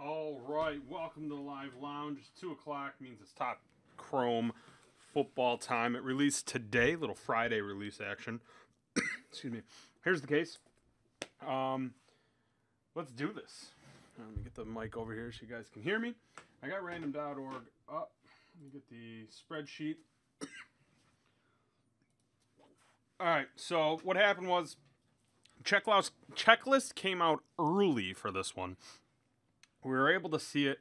All right, welcome to the live lounge. It's two o'clock means it's Topps Chrome football time. It released today, little Friday release action. Excuse me. Here's the case. Um, let's do this. Let me get the mic over here so you guys can hear me. I got random.org up. Let me get the spreadsheet. All right, so what happened was checklist checklist came out early for this one. We were able to see it.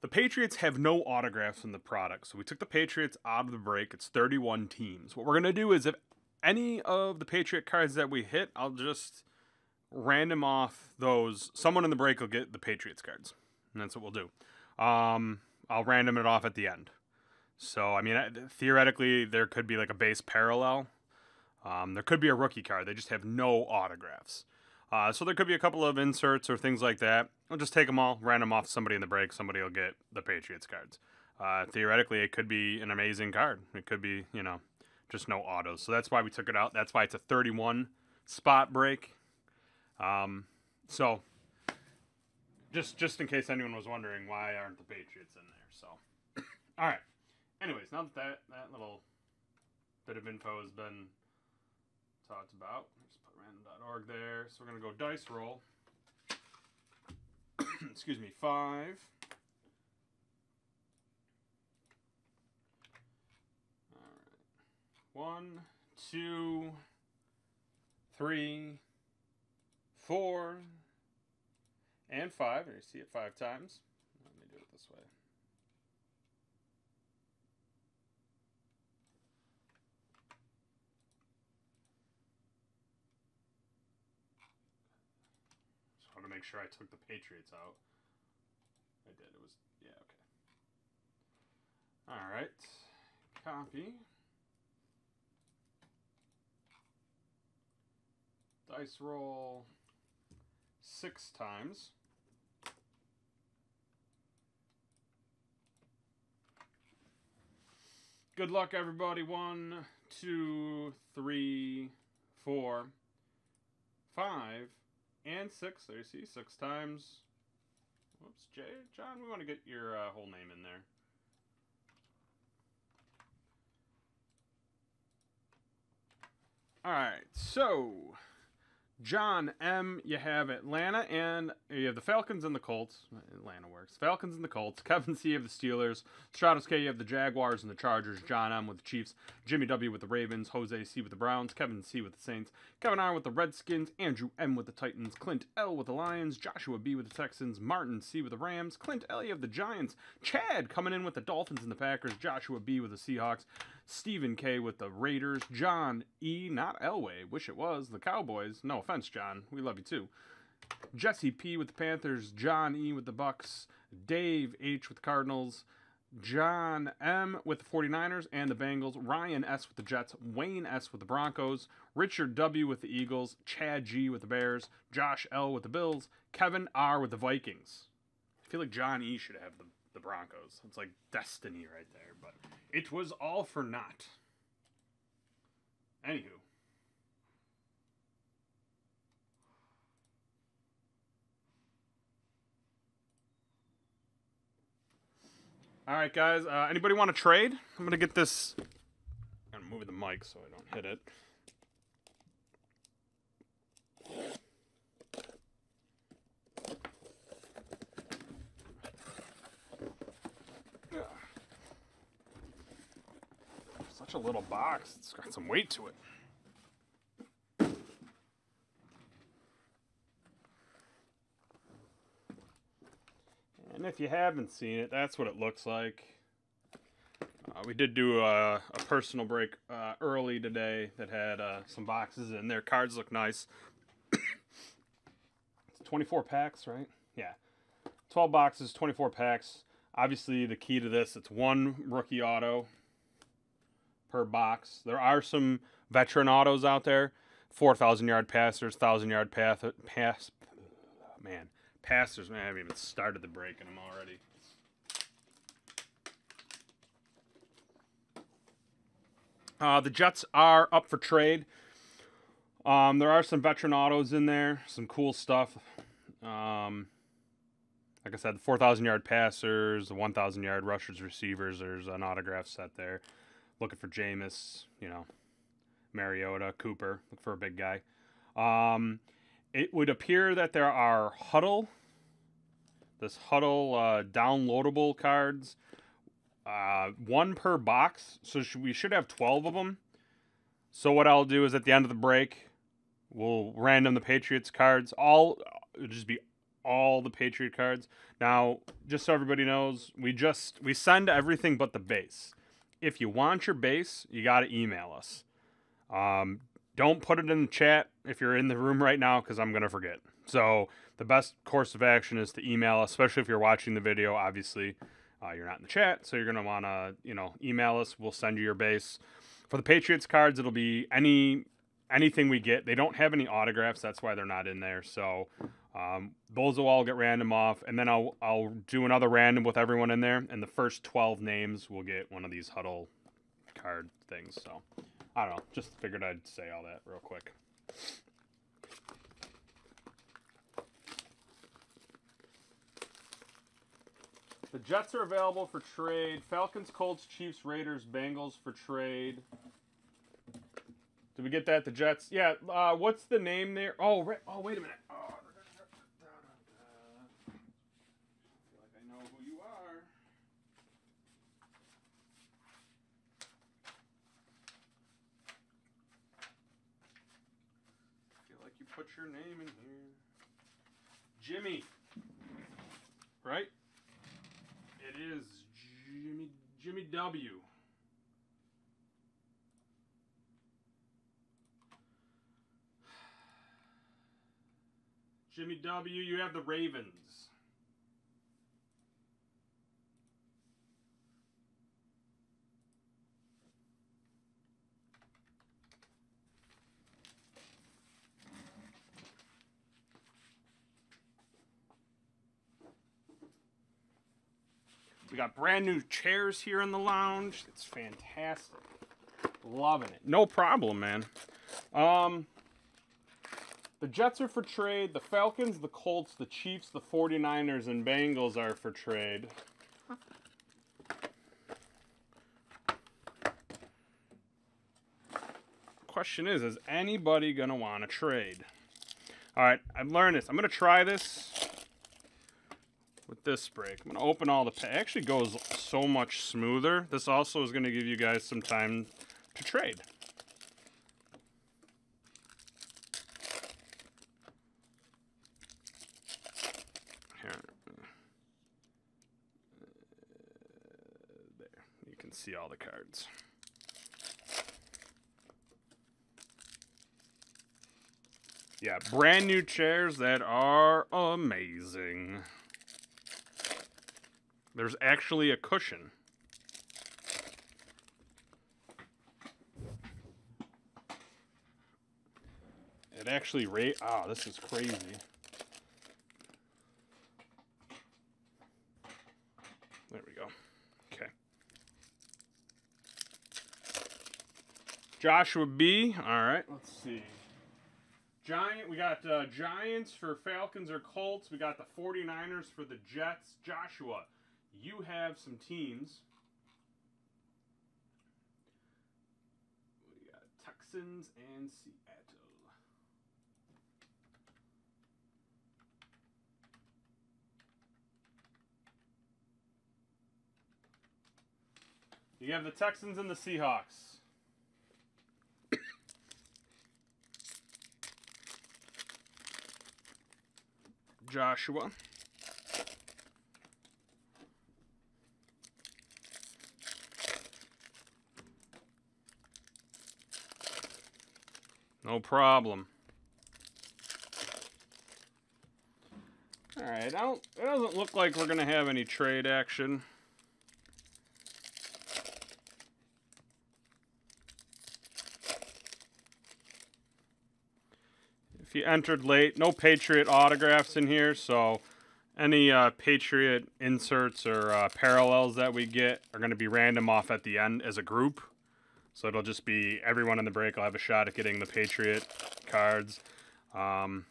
The Patriots have no autographs in the product, so we took the Patriots out of the break. It's 31 teams. What we're gonna do is if any of the Patriot cards that we hit, I'll just random off those. Someone in the break will get the Patriots cards, and that's what we'll do. Um, I'll random it off at the end. So I mean, theoretically, there could be like a base parallel. Um, there could be a rookie card. They just have no autographs. Uh, so there could be a couple of inserts or things like that. I'll just take them all, random off somebody in the break. Somebody will get the Patriots cards. Uh, theoretically, it could be an amazing card. It could be, you know, just no autos. So that's why we took it out. That's why it's a 31 spot break. Um, so just just in case anyone was wondering why aren't the Patriots in there. So all right. Anyways, now that, that that little bit of info has been talked about, random.org there. So we're gonna go dice roll. Excuse me, five. All right. One, two, three, four, and five. And you see it five times. Let me do it this way. To make sure I took the Patriots out. I did. It was yeah okay. All right. Copy. Dice roll six times. Good luck, everybody. One, two, three, four, five, and six. There you see, six times. Whoops, Jay, John, we want to get your uh, whole name in there. All right, so John M. You have Atlanta and you have the Falcons and the Colts. Atlanta works. Falcons and the Colts. Kevin C. Have the Steelers. Stratos K. You have the Jaguars and the Chargers. John M. with the Chiefs. Jimmy W. with the Ravens. Jose C. with the Browns. Kevin C. with the Saints. Kevin R. with the Redskins. Andrew M. with the Titans. Clint L. with the Lions. Joshua B. with the Texans. Martin C. with the Rams. Clint L. You have the Giants. Chad coming in with the Dolphins and the Packers. Joshua B. with the Seahawks. Stephen K. with the Raiders. John E. Not Elway. Wish it was. The Cowboys. No offense, John. We love you too. Jesse P. with the Panthers. John E. with the Bucks. Dave H. with the Cardinals. John M. with the 49ers and the Bengals. Ryan S. with the Jets. Wayne S. with the Broncos. Richard W. with the Eagles. Chad G. with the Bears. Josh L. with the Bills. Kevin R. with the Vikings. I feel like John E. should have the, the Broncos. It's like destiny right there, but it was all for naught. Anywho. All right, guys. Uh, anybody want to trade? I'm gonna get this. I'm moving the mic so I don't hit it. Such a little box. It's got some weight to it. And if you haven't seen it, that's what it looks like. Uh, we did do a, a personal break uh, early today that had uh, some boxes in there. Cards look nice. it's 24 packs, right? Yeah. 12 boxes, 24 packs. Obviously, the key to this, it's one rookie auto per box. There are some veteran autos out there. 4,000 yard passers, 1,000 yard path, pass. Man, passers, man, I haven't even started the break in them already. Uh, the Jets are up for trade. Um, there are some veteran autos in there, some cool stuff. Um, like I said, the 4,000 yard passers, the 1,000 yard rushers, receivers. There's an autograph set there. Looking for Jameis, you know, Mariota, Cooper. Look for a big guy. Um, it would appear that there are huddle, this huddle uh, downloadable cards, uh, one per box. So we should have 12 of them. So what I'll do is at the end of the break, we'll random the Patriots cards. All it'll just be all the Patriot cards. Now, just so everybody knows, we just we send everything but the base. If you want your base, you got to email us. Um, don't put it in the chat if you're in the room right now because I'm gonna forget. So the best course of action is to email, especially if you're watching the video. Obviously, uh, you're not in the chat, so you're gonna wanna you know email us. We'll send you your base. For the Patriots cards, it'll be any anything we get. They don't have any autographs, that's why they're not in there. So um, those will all get random off, and then I'll I'll do another random with everyone in there, and the first 12 names will get one of these huddle card things. So I don't know, just figured I'd say all that real quick. The Jets are available for trade. Falcons, Colts, Chiefs, Raiders, Bengals for trade. Did we get that? The Jets? Yeah. Uh, what's the name there? Oh, oh, wait a minute. Oh, I feel like I know who you are. I feel like you put your name in here. Jimmy. Right? It is Jimmy Jimmy W. Jimmy W, you have the Ravens. We got brand new chairs here in the lounge. It's fantastic. Loving it. No problem, man. Um, the Jets are for trade. The Falcons, the Colts, the Chiefs, the 49ers, and Bengals are for trade. Question is, is anybody going to want to trade? All right, I've learned this. I'm going to try this with this break. I'm going to open all the... It actually goes so much smoother. This also is going to give you guys some time to trade. Here. There. You can see all the cards. Yeah, brand new chairs that are amazing. There's actually a cushion. It actually rate. Oh, this is crazy. There we go. Okay. Joshua B. All right. Let's see. Giant, we got uh, Giants for Falcons or Colts. We got the 49ers for the Jets. Joshua, you have some teams. We got Texans and Seattle. You have the Texans and the Seahawks. Joshua. No problem. Alright, I don't it doesn't look like we're gonna have any trade action. If you entered late, no Patriot autographs in here, so any uh, Patriot inserts or uh, parallels that we get are going to be random off at the end as a group. So it'll just be everyone in the break will have a shot at getting the Patriot cards. Um,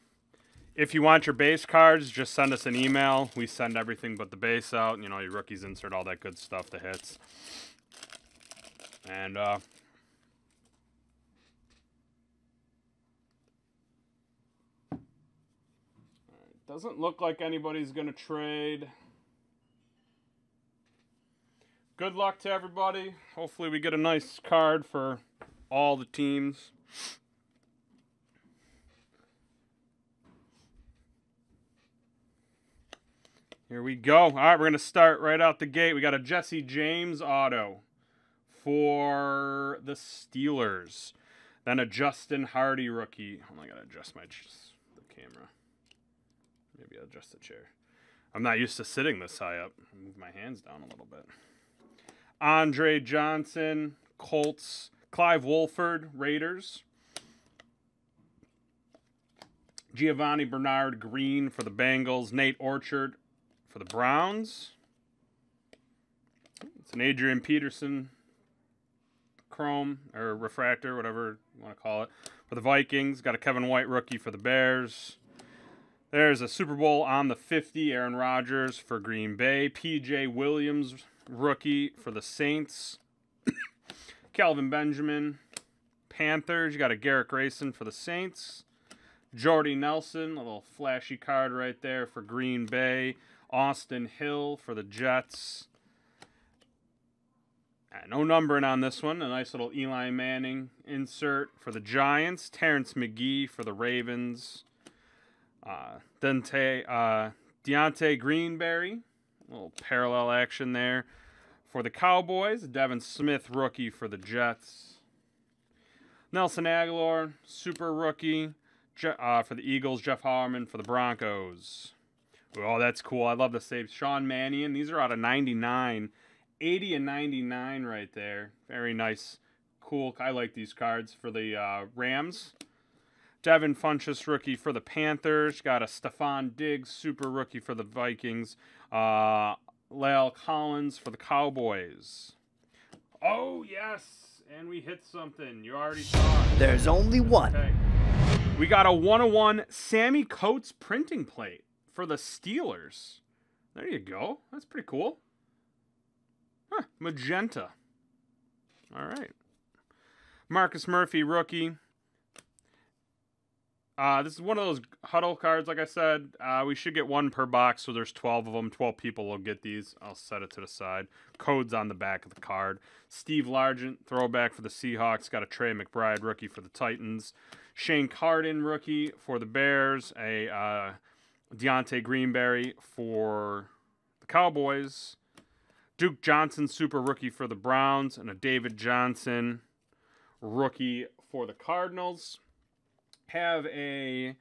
If you want your base cards, just send us an email. We send everything but the base out. You know, your rookies insert, all that good stuff, the hits. And, uh, doesn't look like anybody's going to trade. Good luck to everybody. Hopefully we get a nice card for all the teams. Here we go. All right, we're going to start right out the gate. We got a Jesse James auto for the Steelers. Then a Justin Hardy rookie. Oh, I got to adjust my the camera. Maybe I'll adjust the chair. I'm not used to sitting this high up. Move my hands down a little bit. Andre Johnson, Colts. Clive Walford, Raiders. Giovani Bernard Green for the Bengals. Nate Orchard for the Browns. It's an Adrian Peterson chrome or refractor, whatever you want to call it, for the Vikings. Got a Kevin White rookie for the Bears. There's a Super Bowl on the 50, Aaron Rodgers for Green Bay. PJ Williams rookie for the Saints. Kelvin Benjamin, Panthers. You got a Garrett Grayson for the Saints. Jordy Nelson, a little flashy card right there for Green Bay. Austin Hill for the Jets. Uh, no numbering on this one. A nice little Eli Manning insert for the Giants. Terrence Magee for the Ravens. Uh, uh, Deontay Greenberry. Little parallel action there for the Cowboys. Devin Smith, rookie for the Jets. Nelson Agholor, super rookie Je- uh, for the Eagles. Jeff Heuerman for the Broncos. Oh, that's cool. I love the save. Sean Mannion. These are out of 99. 80 and 99 right there. Very nice. Cool. I like these cards for the uh, Rams. Devin Funchess, rookie for the Panthers. Got a Stefon Diggs, super rookie for the Vikings. Uh, La'el Collins for the Cowboys. Oh, yes. And we hit something. You already saw it. There's only one. Okay. We got a 101 Sammy Coates printing plate for the Steelers. There you go. That's pretty cool. Huh, magenta. All right. Marcus Murphy, rookie. Uh, this is one of those huddle cards, like I said. Uh, we should get one per box, so there's 12 of them. 12 people will get these. I'll set it to the side. Codes on the back of the card. Steve Largent, throwback for the Seahawks. Got a Tre McBride, rookie for the Titans. Shane Carden, rookie for the Bears. A uh, Deontay Greenberry for the Cowboys. Duke Johnson, super rookie for the Browns. And a David Johnson, rookie for the Cardinals have a.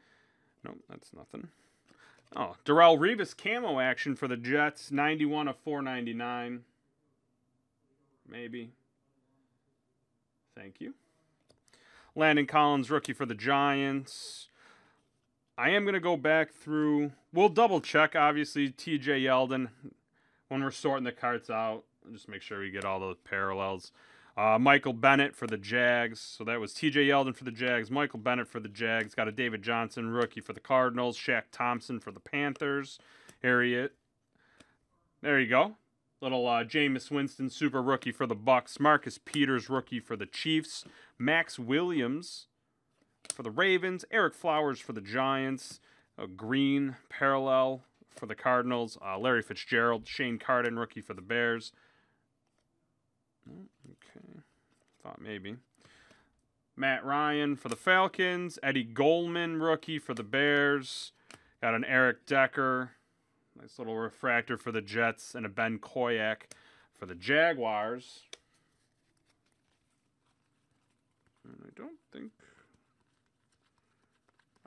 No, that's nothing. Oh, Darrelle Revis camo action for the Jets, 91 of 499. Maybe. Thank you. Landon Collins, rookie for the Giants. I am going to go back through. We'll double check, obviously, TJ Yeldon when we're sorting the cards out. Just make sure we get all those parallels. Uh, Michael Bennett for the Jags. So that was TJ Yeldon for the Jags. Michael Bennett for the Jags. Got a David Johnson rookie for the Cardinals. Shaq Thompson for the Panthers. Harriet. There you go. Little uh, Jameis Winston super rookie for the Bucks. Marcus Peters rookie for the Chiefs. Maxx Williams for the Ravens. Ereck Flowers for the Giants. A green parallel for the Cardinals. Uh, Larry Fitzgerald. Shane Carden rookie for the Bears. Okay. Thought maybe. Matt Ryan for the Falcons. Eddie Goldman, rookie for the Bears. Got an Eric Decker. Nice little refractor for the Jets. And a Ben Koyack for the Jaguars. And I don't think...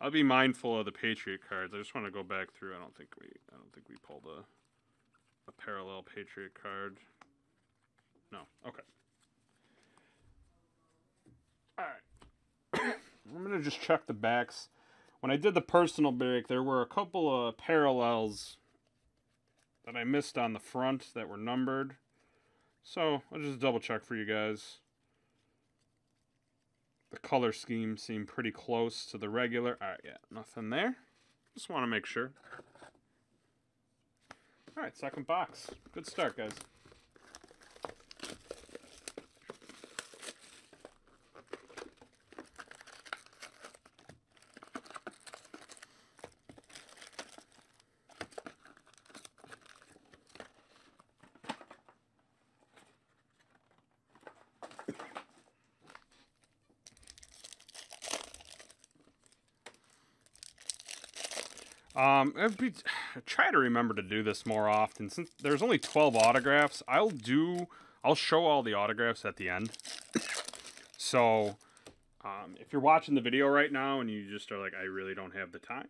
I'll be mindful of the Patriot cards. I just want to go back through. I don't think we I don't think we pulled a a parallel Patriot card. No. Okay. Alright. I'm going to just check the backs. When I did the personal break, there were a couple of parallels that I missed on the front that were numbered. So, I'll just double check for you guys. The color scheme seemed pretty close to the regular. Alright, yeah, nothing there. Just want to make sure. All right, second box. Good start, guys. Um, be, try to remember to do this more often. Since there's only 12 autographs, I'll do, I'll show all the autographs at the end. so, um, if you're watching the video right now and you just are like, I really don't have the time,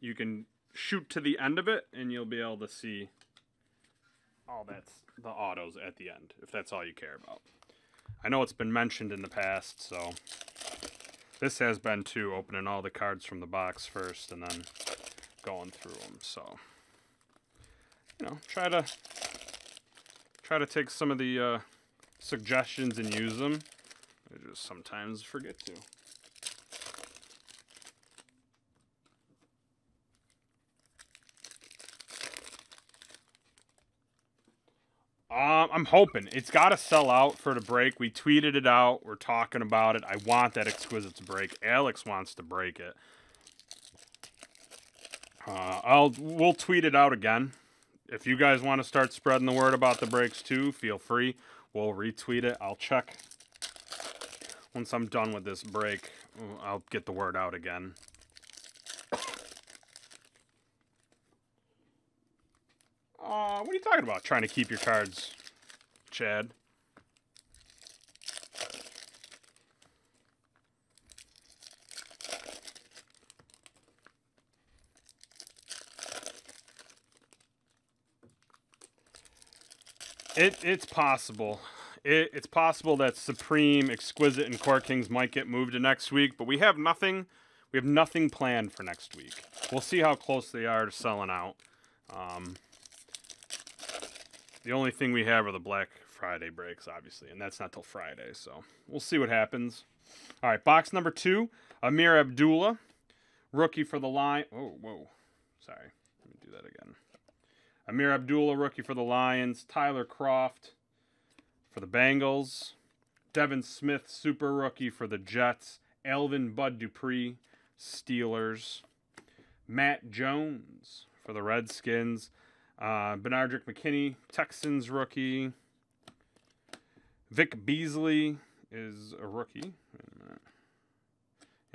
you can shoot to the end of it and you'll be able to see all that's the autos at the end, if that's all you care about. I know it's been mentioned in the past, so this has been too, opening all the cards from the box first and then going through them. So, you know, try to try to take some of the uh, suggestions and use them. I just sometimes forget to. Um, I'm hoping it's got to sell out for the break. We tweeted it out. We're talking about it. I want that exquisite to break. Alex wants to break it. Uh, I'll we'll tweet it out again. If you guys want to start spreading the word about the breaks too, feel free. We'll retweet it. I'll check once I'm done with this break. I'll get the word out again. Uh, what are you talking about? Trying to keep your cards, Chad? It it's possible. It, it's possible that Supreme, Exquisite, and Court Kings might get moved to next week, but we have nothing. We have nothing planned for next week. We'll see how close they are to selling out. Um, the only thing we have are the Black Friday breaks, obviously, and that's not till Friday, so we'll see what happens. All right, box number two, Ameer Abdullah, rookie for the line. Oh, whoa, sorry. Let me do that again. Ameer Abdullah, rookie for the Lions. Tyler Kroft for the Bengals. Devin Smith, super rookie for the Jets. Alvin Bud Dupree, Steelers. Matt Jones for the Redskins. Uh, Benardrick McKinney, Texans rookie. Vic Beasley is a rookie.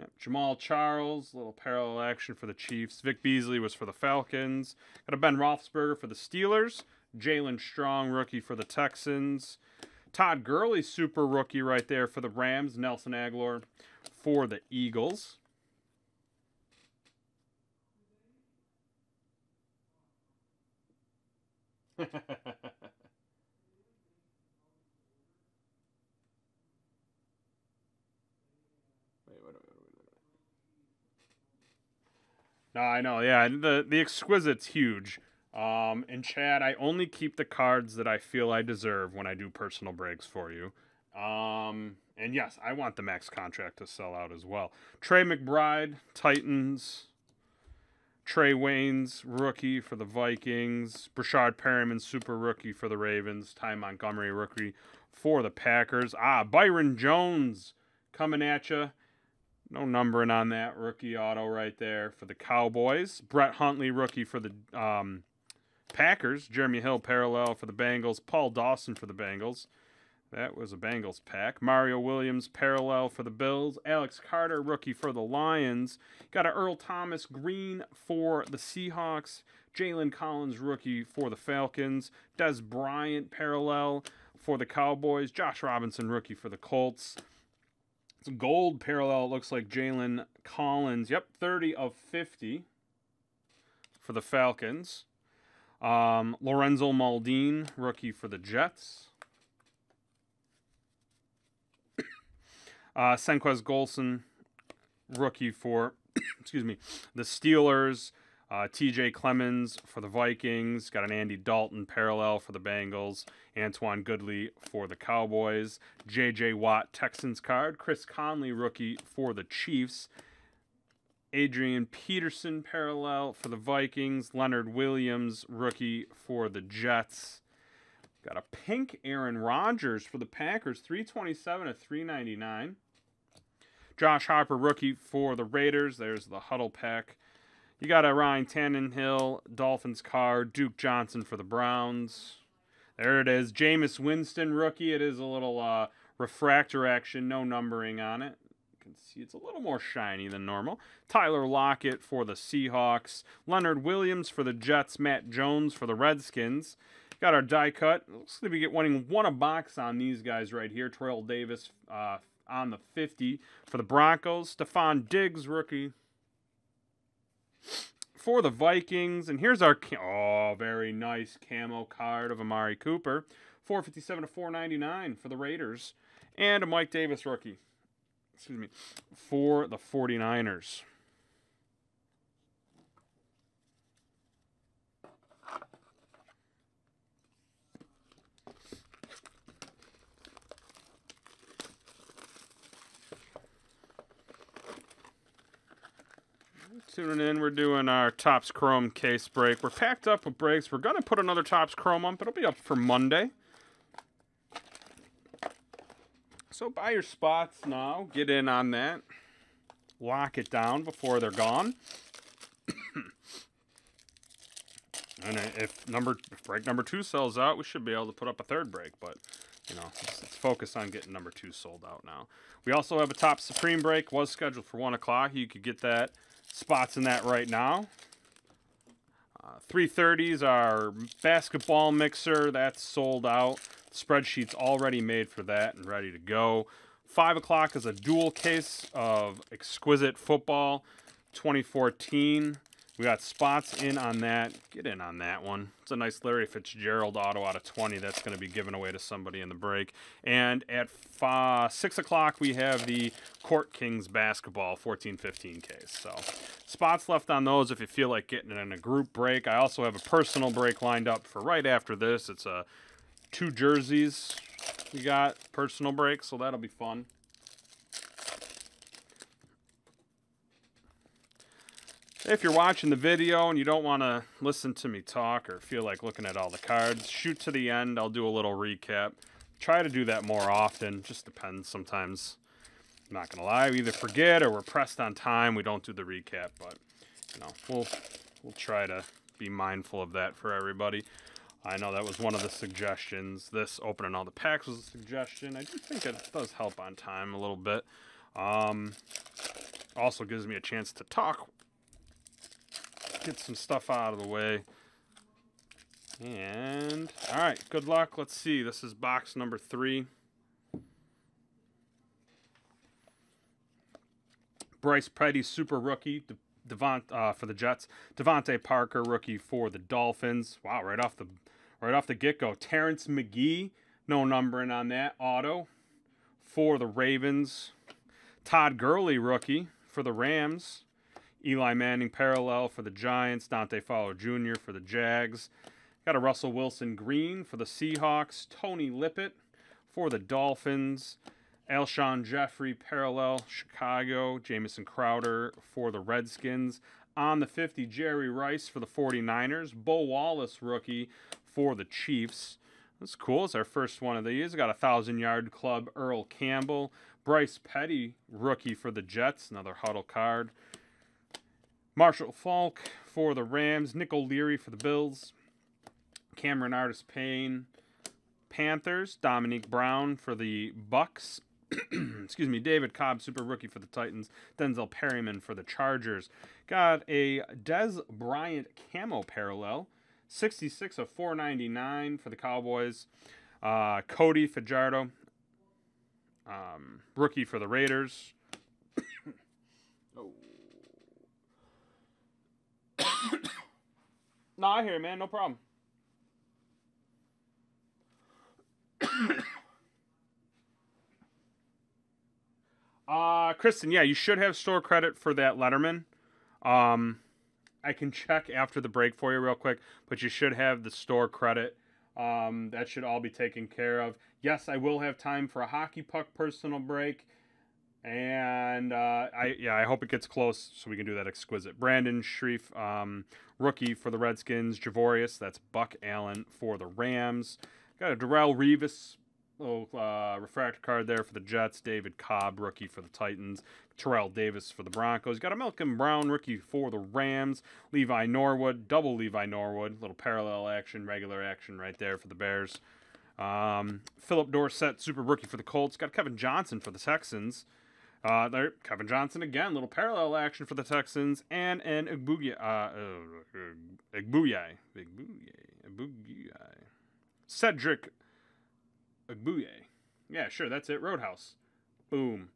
Yep. Jamaal Charles, little parallel action for the Chiefs. Vic Beasley was for the Falcons. Got a Ben Roethlisberger for the Steelers. Jaelen Strong, rookie for the Texans. Todd Gurley, super rookie right there for the Rams. Nelson Agholor for the Eagles. No, I know. Yeah, the the exquisite's huge. Um, and Chad, I only keep the cards that I feel I deserve when I do personal breaks for you. Um, and yes, I want the max contract to sell out as well. Tre McBride, Titans. Trae Waynes, rookie for the Vikings. Breshad Perriman, super rookie for the Ravens. Ty Montgomery, rookie for the Packers. Ah, Byron Jones coming at you. No numbering on that rookie auto right there for the Cowboys. Brett Hundley, rookie for the um, Packers. Jeremy Hill, parallel for the Bengals. Paul Dawson for the Bengals. That was a Bengals pack. Mario Williams, parallel for the Bills. Alex Carter, rookie for the Lions. Got an Earl Thomas green for the Seahawks. Jalen Collins, rookie for the Falcons. Dez Bryant, parallel for the Cowboys. Josh Robinson, rookie for the Colts. Gold parallel. Looks like Jalen Collins. Yep, 30 of 50 for the Falcons. Um, Lorenzo Mauldin, rookie for the Jets. uh, Senquez Golson, rookie for, excuse me, the Steelers. Uh, TJ Clemmings for the Vikings. Got an Andy Dalton parallel for the Bengals. Antwan Goodley for the Cowboys. JJ Watt Texans card. Chris Conley rookie for the Chiefs. Adrian Peterson parallel for the Vikings. Leonard Williams, rookie for the Jets. Got a pink Aaron Rodgers for the Packers, 327 to 399. Josh Harper, rookie for the Raiders. There's the huddle pack. You got a Ryan Tannehill, Dolphins card. Duke Johnson for the Browns. There it is. Jameis Winston, rookie. It is a little uh, refractor action, no numbering on it. You can see it's a little more shiny than normal. Tyler Lockett for the Seahawks. Leonard Williams for the Jets. Matt Jones for the Redskins. Got our die cut. Looks like we get winning one a box on these guys right here. Terrell Davis uh, on the 50 for the Broncos. Stefon Diggs, rookie for the Vikings. And here's our oh, very nice camo card of Amari Cooper, 457 to 499 for the Raiders, and a Mike Davis rookie. Excuse me, for the 49ers. Tuning in, we're doing our Topps Chrome case break. We're packed up with breaks. We're going to put another Topps Chrome up. It'll be up for Monday. So buy your spots now. Get in on that. Lock it down before they're gone. and if number if break number two sells out, we should be able to put up a third break. But you know, let's, let's focus on getting number two sold out now. We also have a Topps Supreme break. Was scheduled for one o'clock. You could get that spots in that right now. Uh, 330s are basketball mixer. That's sold out. Spreadsheet's already made for that and ready to go. 5 o'clock is a dual case of Exquisite Football 2014. We got spots in on that. Get in on that one. It's a nice Larry Fitzgerald auto out of 20 that's going to be given away to somebody in the break. And at 6 o'clock, we have the Court Kings basketball 14-15 case. So spots left on those if you feel like getting in a group break. I also have a personal break lined up for right after this. It's a two jerseys we got personal break, so that'll be fun. If you're watching the video and you don't want to listen to me talk or feel like looking at all the cards, shoot to the end. I'll do a little recap. Try to do that more often. Just depends. Sometimes, I'm not going to lie, we either forget or we're pressed on time. We don't do the recap, but, you know, we'll, we'll try to be mindful of that for everybody. I know that was one of the suggestions. This opening all the packs was a suggestion. I do think it does help on time a little bit. Um, also gives me a chance to talk get some stuff out of the way. And, all right, good luck. Let's see. This is box number three. Bryce Petty, super rookie. Devont uh, for the Jets. DeVante Parker, rookie for the Dolphins. Wow, right off the right off the get go. Terrence Magee, no numbering on that. Auto for the Ravens. Todd Gurley, rookie for the Rams. Eli Manning parallel for the Giants, Dante Fowler Jr. for the Jags. Got a Russell Wilson green for the Seahawks, Tony Lippett for the Dolphins, Alshon Jeffery parallel Chicago, Jamison Crowder for the Redskins. On the 50, Jerry Rice for the 49ers, Bo Wallace rookie for the Chiefs. That's cool. It's our first one of these. Got a thousand yard club, Earl Campbell. Bryce Petty, rookie for the Jets, another huddle card. Marshall Faulk for the Rams, Nick O'Leary for the Bills, Cameron Artis Payne, Panthers, Dominique Brown for the Bucks. Excuse me, David Cobb, super rookie for the Titans. Denzel Perryman for the Chargers. Got a Dez Bryant camo parallel. 66 of 499 for the Cowboys. Uh, Cody Fajardo, um, rookie for the Raiders. No, I hear you, man. No problem. uh, Kristen, yeah, you should have store credit for that Letterman. Um, I can check after the break for you real quick, but you should have the store credit. Um, that should all be taken care of. Yes, I will have time for a hockey puck personal break. And uh, I yeah, I hope it gets close so we can do that exquisite. Brandon Scherff, um, rookie for the Redskins. Javorius, that's Buck Allen for the Rams. Got a Darrelle Revis, little uh, refractor card there for the Jets. David Cobb, rookie for the Titans. Terrell Davis for the Broncos. Got a Malcolm Brown, rookie for the Rams. Levi Norwood, double Levi Norwood. Little parallel action, regular action right there for the Bears. Um, Phillip Dorsett, super rookie for the Colts. Got Kevin Johnson for the Texans. Uh, there, Kevin Johnson again, little parallel action for the Texans, and an Igbuya, uh, uh, Igbuyai, Cedric Ogbuehi. Yeah, sure, that's it. Roadhouse. Boom.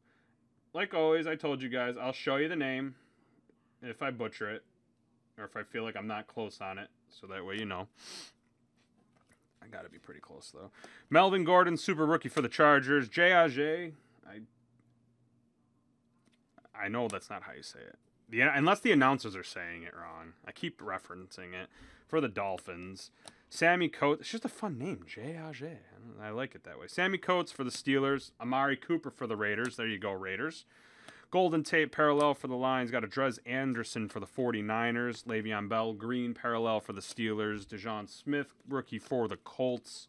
Like always, I told you guys, I'll show you the name if I butcher it, or if I feel like I'm not close on it, so that way you know. I gotta be pretty close though. Melvin Gordon, super rookie for the Chargers. J.A.J. I I know that's not how you say it. The, unless the announcers are saying it wrong. I keep referencing it for the Dolphins. Sammy Coates. It's just a fun name. J.A.J. I like it that way. Sammy Coates for the Steelers. Amari Cooper for the Raiders. There you go, Raiders. Golden Tate parallel for the Lions. Got a Dres Anderson for the 49ers. Le'Veon Bell green parallel for the Steelers. Dejon Smith rookie for the Colts.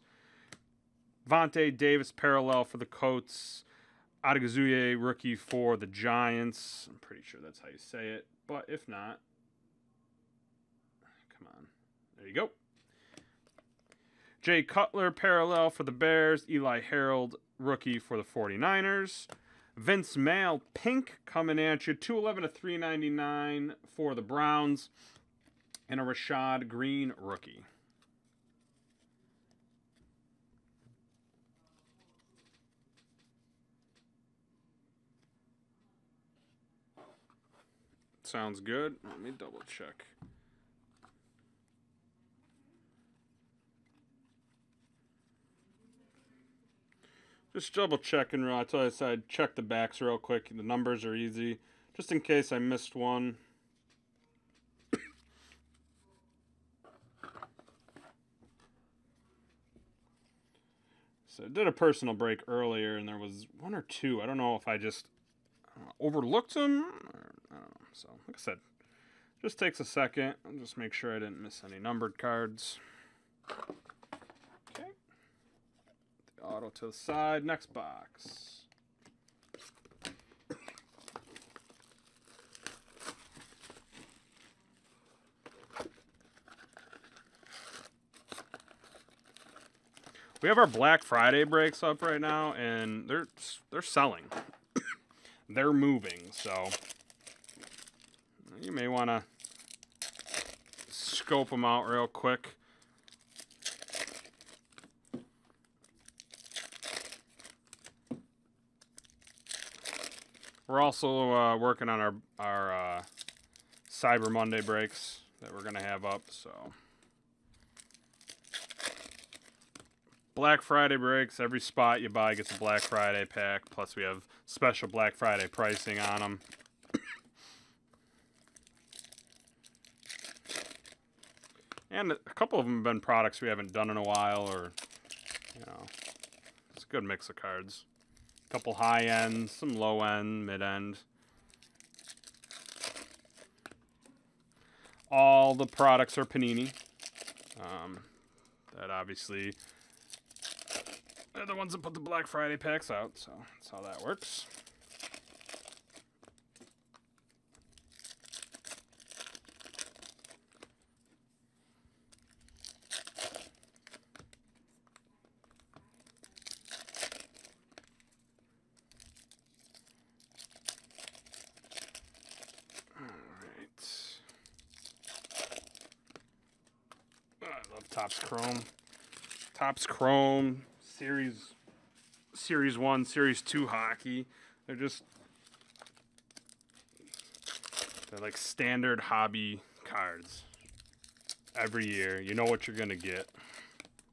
Vontae Davis parallel for the Colts. Odighizuwa rookie for the Giants. I'm pretty sure that's how you say it. But if not, come on. There you go. Jay Cutler parallel for the Bears. Eli Harold rookie for the 49ers. Vince Mayle pink coming at you. 211 to 399 for the Browns. And a Rashad Greene rookie. Sounds good. Let me double check. Just double checking. I told I said I'd check the backs real quick. The numbers are easy, just in case I missed one. so I did a personal break earlier, and there was one or two. I don't know if I just uh, overlooked them. Or, I don't know. So, like I said, just takes a second. I'll just make sure I didn't miss any numbered cards. Okay. The auto to the side. Next box. We have our Black Friday breaks up right now, and they're they're selling they're moving, so you may want to scope them out real quick. We're also uh, working on our our uh, Cyber Monday breaks that we're gonna have up. So Black Friday breaks. Every spot you buy gets a Black Friday pack. Plus we have special Black Friday pricing on them. And a couple of them have been products we haven't done in a while, or, you know, it's a good mix of cards. A couple high ends, some low end, mid end. All the products are Panini. Um, that obviously they're the ones that put the Black Friday packs out, so that's how that works. Topps Chrome. Topps Chrome series series 1, series 2 hockey. They're just they're like standard hobby cards. Every year, you know what you're going to get.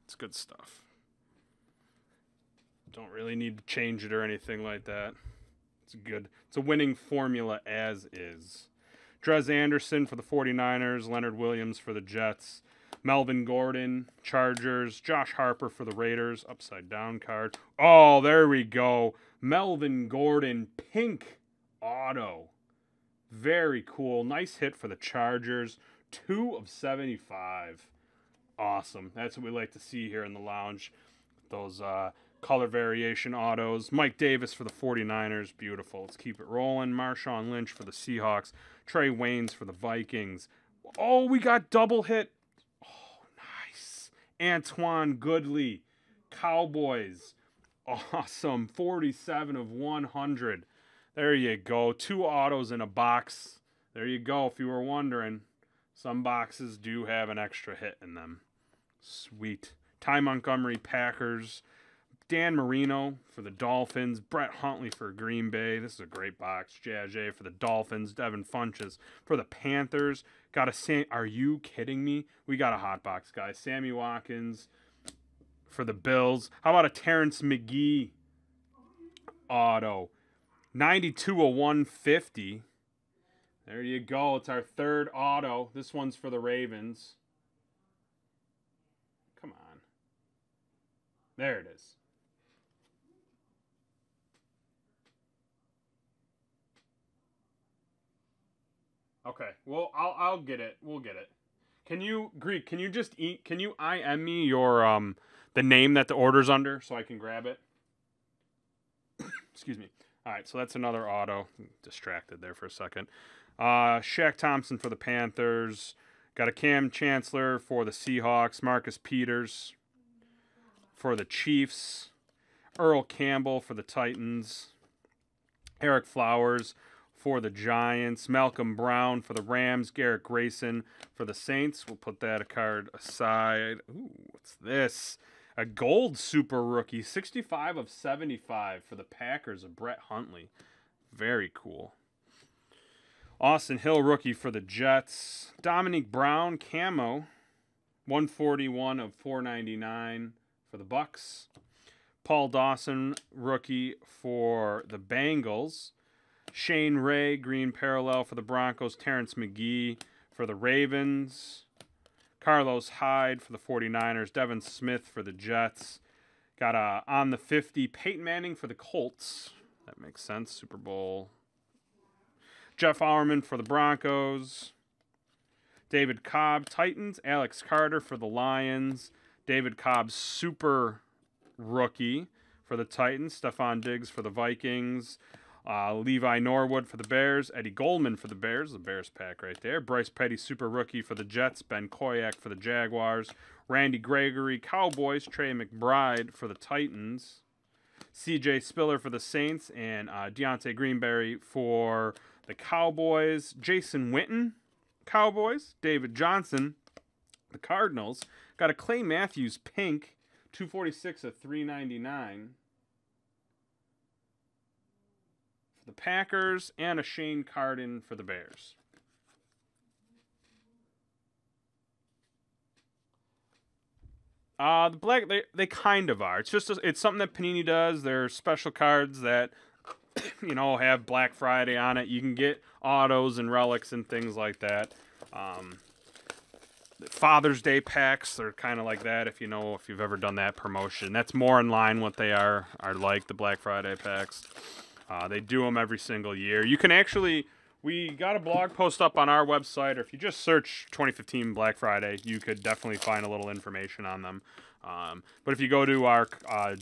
It's good stuff. Don't really need to change it or anything like that. It's good. It's a winning formula as is. Dres Anderson for the 49ers, Leonard Williams for the Jets, Melvin Gordon, Chargers. Josh Harper for the Raiders. Upside down card. Oh, there we go. Melvin Gordon, pink auto. Very cool. Nice hit for the Chargers. Two of 75. Awesome. That's what we like to see here in the lounge. Those uh, color variation autos. Mike Davis for the 49ers. Beautiful. Let's keep it rolling. Marshawn Lynch for the Seahawks. Trae Waynes for the Vikings. Oh, we got double hit. Antwan Goodley. Cowboys. Awesome. 47 of 100. There you go. Two autos in a box. There you go. If you were wondering, some boxes do have an extra hit in them. Sweet. Ty Montgomery, Packers. Dan Marino for the Dolphins. Brett Hundley for Green Bay. This is a great box. Jaj for the Dolphins. Devin Funchess for the Panthers. Got a Sam. Are you kidding me? We got a hot box, guys. Sammy Watkins for the Bills. How about a Terrence Magee auto? 92 of 150. There you go. It's our third auto. This one's for the Ravens. Come on. There it is. Okay. Well, I'll I'll get it. We'll get it. Can you Greek? Can you just eat? Can you IM me your um the name that the order's under so I can grab it? Excuse me. All right, so that's another auto. Distracted there for a second. Uh, Shaq Thompson for the Panthers. Got a Kam Chancellor for the Seahawks. Marcus Peters for the Chiefs. Earl Campbell for the Titans. Ereck Flowers for the Giants. Malcolm Brown for the Rams. Garrett Grayson for the Saints. We'll put that a card aside. Ooh, what's this? A gold super rookie, 65 of 75 for the Packers of Brett Hundley. Very cool. Austin Hill rookie for the Jets. Dominique Brown camo, 141 of 499 for the Bucks. Paul Dawson rookie for the Bengals. Shane Ray green parallel for the Broncos. Terrence Magee for the Ravens. Carlos Hyde for the 49ers, Devin Smith for the Jets. Got a on the 50 Peyton Manning for the Colts. That makes sense. Super Bowl. Jeff Heuerman for the Broncos. David Cobb, Titans. Alex Carter for the Lions. David Cobb, super rookie for the Titans. Stefon Diggs for the Vikings. Uh, Levi Norwood for the Bears. Eddie Goldman for the Bears. The Bears pack right there. Bryce Petty, super rookie for the Jets. Ben Koyak for the Jaguars. Randy Gregory, Cowboys. Tre McBride for the Titans. CJ Spiller for the Saints. And uh, Deontay Greenberry for the Cowboys. Jason Witten, Cowboys. David Johnson, the Cardinals. Got a Clay Matthews pink, 246 of 399. The Packers, and a Shane Carden for the Bears. Uh, the black they, they kind of are. It's just a, it's something that Panini does. They're special cards that you know have Black Friday on it. You can get autos and relics and things like that. Um, Father's Day packs are kind of like that. If you know if you've ever done that promotion, that's more in line what they are are like the Black Friday packs. Uh, they do them every single year. You can actually, we got a blog post up on our website, or if you just search 2015 Black Friday, you could definitely find a little information on them. Um, but if you go to our uh,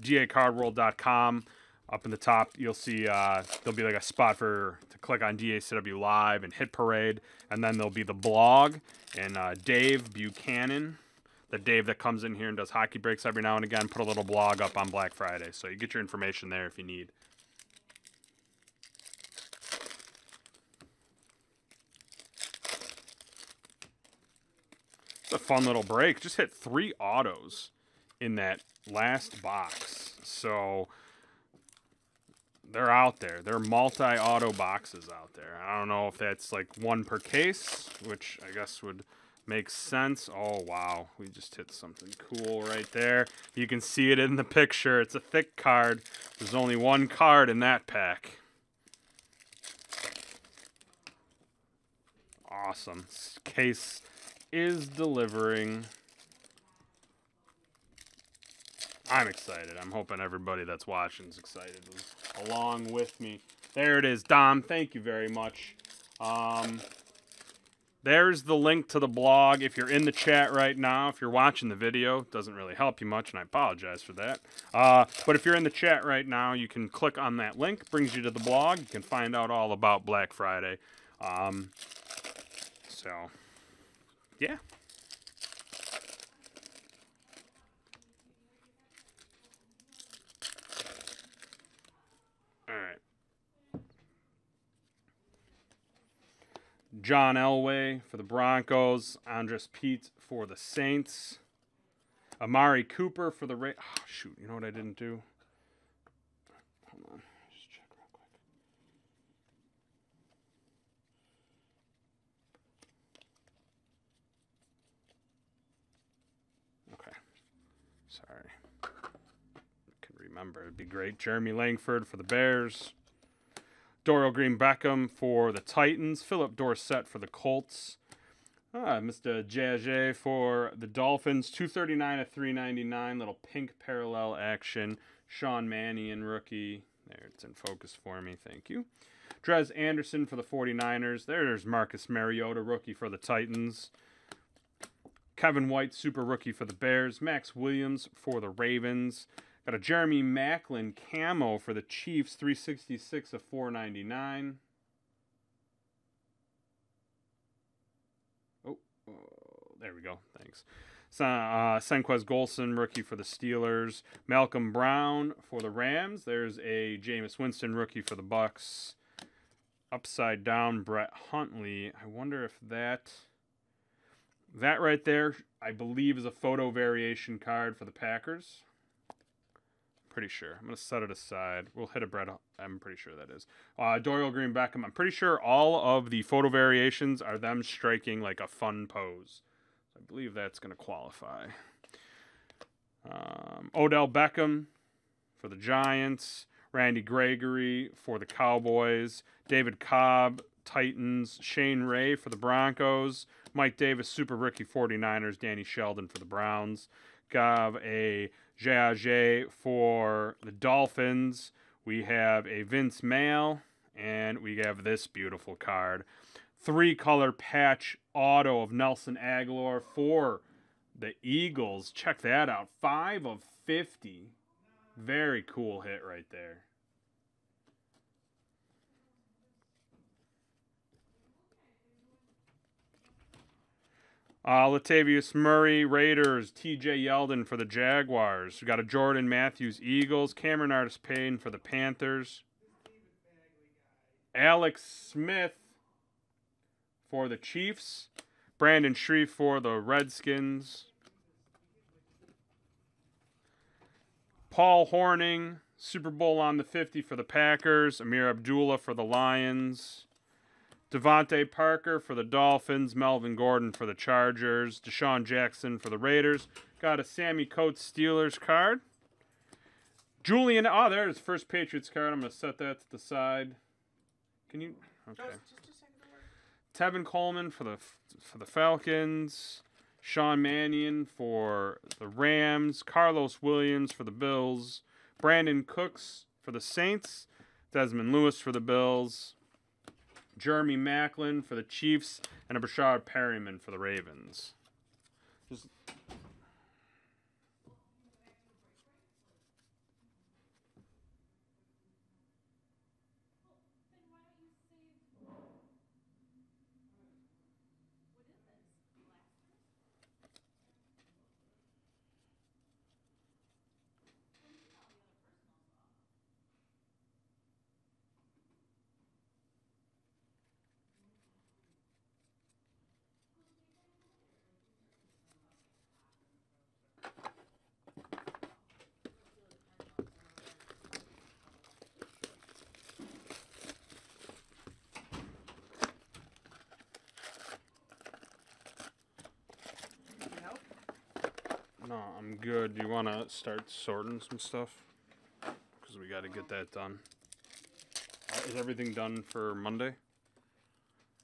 dacardworld.com, up in the top, you'll see uh, there'll be like a spot for to click on DACW Live and Hit Parade, and then there'll be the blog and uh, Dave Buchanan the Dave that comes in here and does hockey breaks every now and again, put a little blog up on Black Friday. So you get your information there if you need. It's a fun little break. Just hit three autos in that last box. So they're out there. They're multi-auto boxes out there. I don't know if that's like one per case, which I guess would Makes sense. Oh, wow. We just hit something cool right there. You can see it in the picture. It's a thick card. There's only one card in that pack. Awesome. Case is delivering. I'm excited. I'm hoping everybody that's watching is excited along with me. There it is, Dom. Thank you very much. Um, there's the link to the blog. If you're in the chat right now, if you're watching the video, doesn't really help you much, and I apologize for that. Uh, but if you're in the chat right now, you can click on that link. brings you to the blog. You can find out all about Black Friday. Um, so, yeah. John Elway for the Broncos. Andrus Peat for the Saints. Amari Cooper for the Ra- oh, shoot, you know what I didn't do? Hold on. Just check real quick. Okay. Sorry. Can remember. It'd be great. Jeremy Langford for the Bears. Dorial Green Beckham for the Titans. Phillip Dorsett for the Colts. Ah, Mr. Jage for the Dolphins. 239 of 399. Little pink parallel action. Sean Mannion, rookie. There, it's in focus for me. Thank you. Dres Anderson for the 49ers. There's Marcus Mariota, rookie for the Titans. Kevin White, super rookie for the Bears. Max Williams for the Ravens. Got a Jeremy Maclin camo for the Chiefs, 366 of 499. Oh, oh there we go. Thanks. Uh, Senquez Golson, rookie for the Steelers. Malcolm Brown for the Rams. There's a Jameis Winston, rookie for the Bucks. Upside down, Brett Hundley. I wonder if that that right there, I believe, is a photo variation card for the Packers pretty sure. I'm to set it aside. We'll hit a bread. I'm pretty sure that is. Uh, Dorial Green Beckham. I'm pretty sure all of the photo variations are them striking like a fun pose. I believe that's to qualify. Um, Odell Beckham for the Giants. Randy Gregory for the Cowboys. David Cobb, Titans. Shane Ray for the Broncos. Mike Davis, Super Rookie 49ers. Danny Shelton for the Browns. Got a Jaage for the Dolphins. We have a Vince Mayle, and we have this beautiful card. Three color patch auto of Nelson Agholor for the Eagles. Check that out. Five of 50. Very cool hit right there. Uh, Latavius Murray, Raiders. TJ Yeldon for the Jaguars. We got a Jordan Matthews, Eagles. Cameron Artis Payne for the Panthers. Alex Smith for the Chiefs. Brandon Scherff for the Redskins. Paul Hornung, Super Bowl on the 50 for the Packers. Ameer Abdullah for the Lions. DeVante Parker for the Dolphins, Melvin Gordon for the Chargers, DeSean Jackson for the Raiders. Got a Sammy Coates Steelers card. Julian, oh, there's first Patriots card. I'm going to set that to the side. Can you? Okay. Tevin Coleman for the for the Falcons. Sean Mannion for the Rams. Carlos Williams for the Bills. Brandin Cooks for the Saints. Dezmin Lewis for the Bills. Jeremy Maclin for the Chiefs, and a Breshad Perryman for the Ravens. Just I'm good. You want to start sorting some stuff? Because we got to get that done. Uh, is everything done for Monday?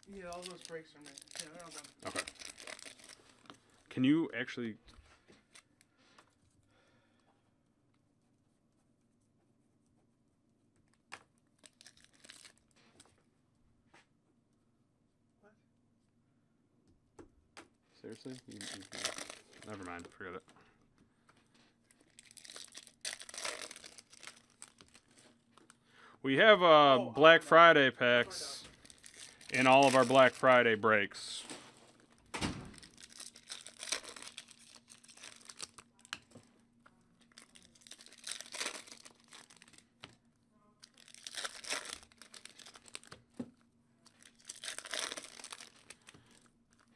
Yeah, all those breaks are made. Yeah, they're all done. Okay. Can you actually... What? Seriously? You, you, never mind, forget it. We have uh, Oh, Black Friday packs in all of our Black Friday breaks.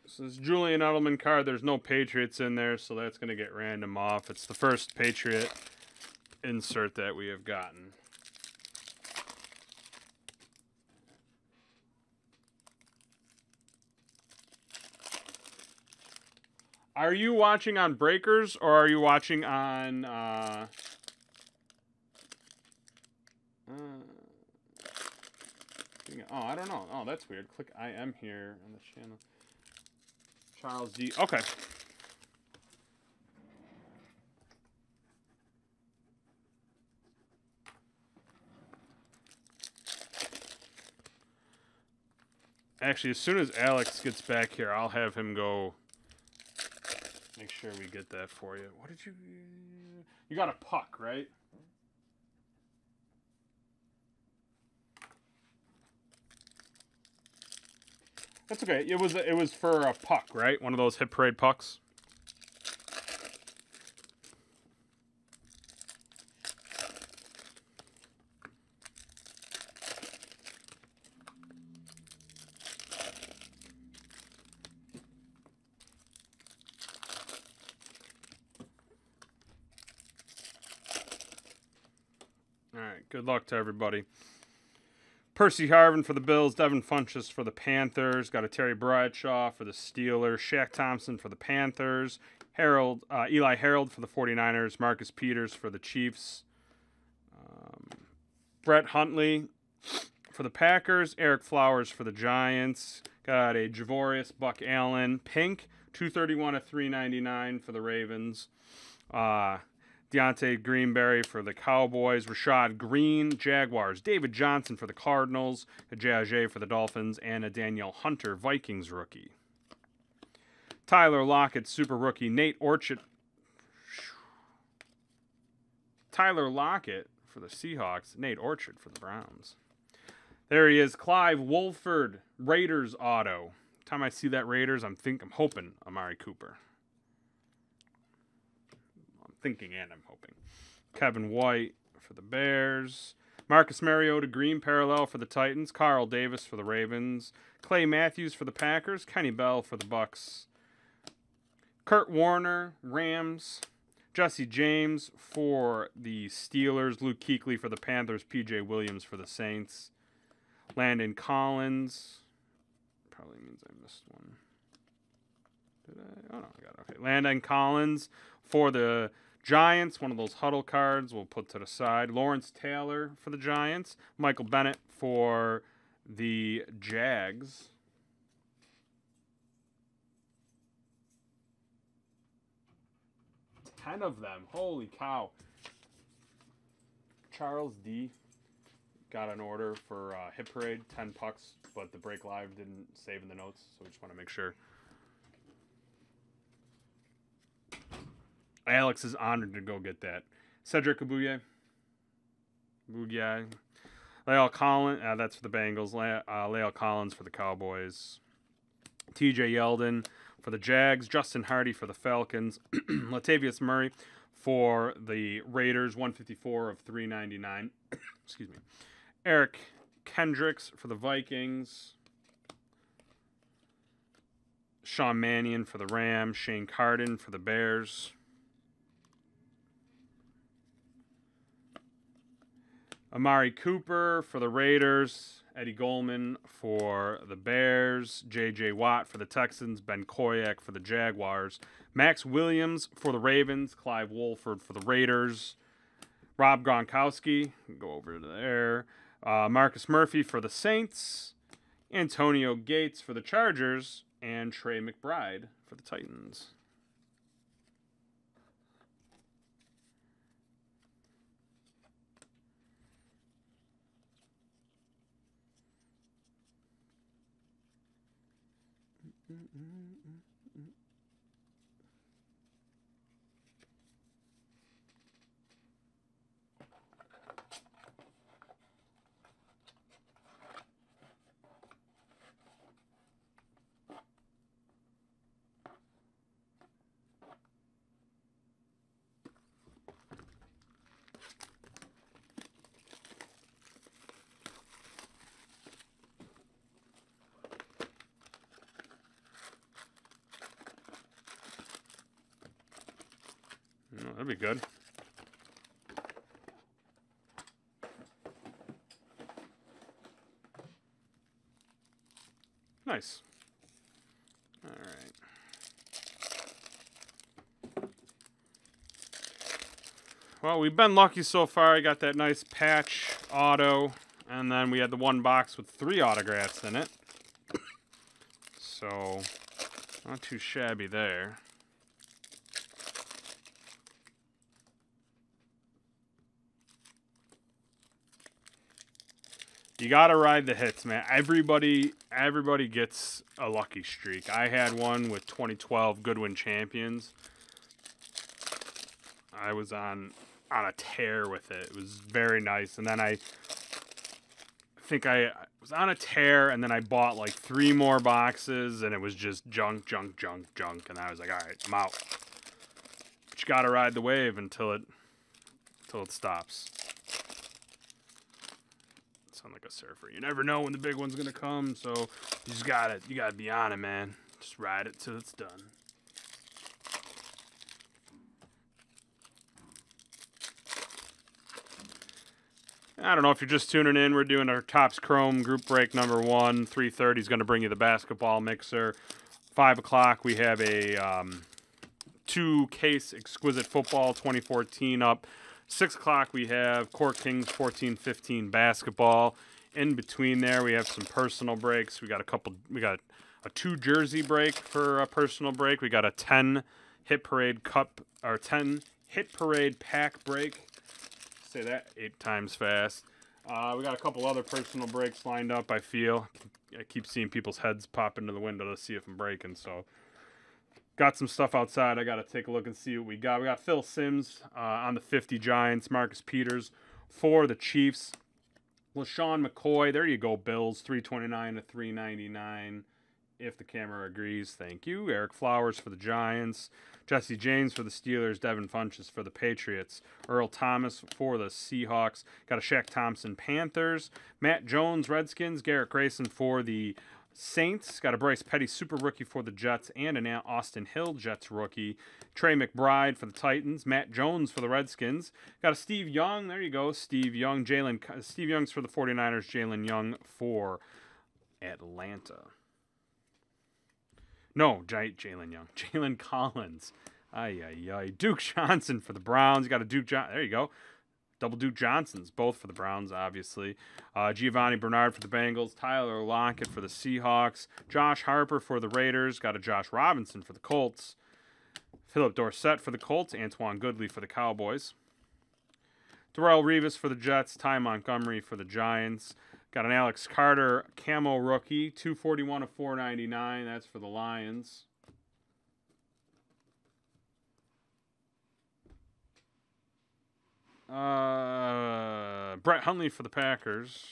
This is Julian Edelman card. There's no Patriots in there, so that's going to get random off. It's the first Patriot insert that we have gotten. Are you watching on Breakers or are you watching on uh, uh Oh, I don't know. Oh, that's weird. Click I am here on the channel. Charles D. Okay. Actually, as soon as Alex gets back here, I'll have him go make sure we get that for you. What did you You got a puck, right? That's okay. It was it was for a puck, right? One of those hit parade pucks. All right. Good luck to everybody. Percy Harvin for the Bills, Devin Funchess for the Panthers, got a Terry Bradshaw for the Steelers, Shaq Thompson for the Panthers, Harold uh, Eli Harold for the 49ers, Marcus Peters for the Chiefs, um, Brett Hundley for the Packers, Ereck Flowers for the Giants, got a Javorius Buck Allen, pink, 231 to 399 for the Ravens. Uh, Deontay Greenberry for the Cowboys, Rashad Greene, Jaguars, David Johnson for the Cardinals, a Jaj for the Dolphins, and a Danielle Hunter, Vikings rookie. Tyler Lockett, super rookie, Nate Orchard. Tyler Lockett for the Seahawks, Nate Orchard for the Browns. There he is, Clive Walford, Raiders auto. Time I see that Raiders, I'm think I'm hoping Amari Cooper thinking and I'm hoping. Kevin White for the Bears. Marcus Mariota green parallel for the Titans. Carl Davis for the Ravens. Clay Matthews for the Packers. Kenny Bell for the Bucks. Kurt Warner, Rams. Jesse James for the Steelers. Luke Kuechly for the Panthers. PJ Williams for the Saints. Landon Collins. Probably means I missed one. Did I? Oh no, I got it. Okay. Landon Collins for the Giants, one of those huddle cards we'll put to the side. Lawrence Taylor for the Giants. Michael Bennett for the Jags. Ten of them. Holy cow. Charles D got an order for uh, Hit Parade, 10 pucks, but the Break Live didn't save in the notes, so we just want to make sure. Alex is honored to go get that. Cedric Ogbuehi. Ogbuehi. La'el Collins, uh, that's for the Bengals. Le- uh, Collins for the Cowboys. TJ Yeldon for the Jags. Justin Hardy for the Falcons. Latavius Murray for the Raiders, 154 of 399. Excuse me. Eric Kendricks for the Vikings. Sean Mannion for the Rams. Shane Carden for the Bears. Amari Cooper for the Raiders, Eddie Goldman for the Bears, J.J. Watt for the Texans, Ben Koyak for the Jaguars, Max Williams for the Ravens, Clive Walford for the Raiders, Rob Gronkowski, go over there, uh, Marcus Murphy for the Saints, Antonio Gates for the Chargers, and Tre McBride for the Titans. That'd good. Nice. All right. Well, we've been lucky so far. I got that nice patch auto, and then we had the one box with three autographs in it. So, not too shabby there. You gotta ride the hits, man. Everybody, everybody gets a lucky streak. I had one with 2012 Goodwin Champions. I was on on a tear with it. It was very nice, and then I think I was on a tear, and then I bought like three more boxes, and it was just junk, junk, junk, junk, and I was like, all right, I'm out. But you gotta ride the wave until it until it stops like a surfer. You never know when the big one's gonna come, so you just gotta you gotta be on it, man. Just ride it till it's done. I don't know if you're just tuning in. We're doing our Topps Chrome group break number one. 3:30 is going to bring you the basketball mixer. Five o'clock we have a um, two case exquisite football 2014 up. Six o'clock we have Court Kings 14-15 basketball. In between there we have some personal breaks. We got a couple. We got a two jersey break for a personal break. We got a 10 hit parade cup or 10 hit parade pack break. Say that eight times fast. Uh, we got a couple other personal breaks lined up. I feel I keep seeing people's heads pop into the window to see if I'm breaking. So got some stuff outside. I got to take a look and see what we got. We got Phil Simms uh, on the 50 Giants, Marcus Peters for the Chiefs, LeSean McCoy. There you go, Bills, 329 to 399. If the camera agrees, thank you. Ereck Flowers for the Giants, Jesse James for the Steelers, Devin Funchess for the Patriots, Earl Thomas for the Seahawks. Got a Shaq Thompson Panthers, Matt Jones Redskins, Garrett Grayson for the Saints got a Bryce Petty super rookie for the Jets and an Austin Hill Jets rookie. Tre McBride for the Titans. Matt Jones for the Redskins. Got a Steve Young. There you go. Steve Young. Jalen. Steve Young's for the 49ers. Jalen Young for Atlanta. No, Jalen Young. Jalen Collins. Ay, ay, ay. Duke Johnson for the Browns. You got a Duke John. There you go. Double Duke Johnsons, both for the Browns, obviously. Uh, Giovani Bernard for the Bengals. Tyler Lockett for the Seahawks. Josh Harper for the Raiders. Got a Josh Robinson for the Colts. Phillip Dorsett for the Colts. Antwan Goodley for the Cowboys. Darrelle Revis for the Jets. Ty Montgomery for the Giants. Got an Alex Carter camo rookie. 241 of 499. That's for the Lions. Uh, Brett Hundley for the Packers.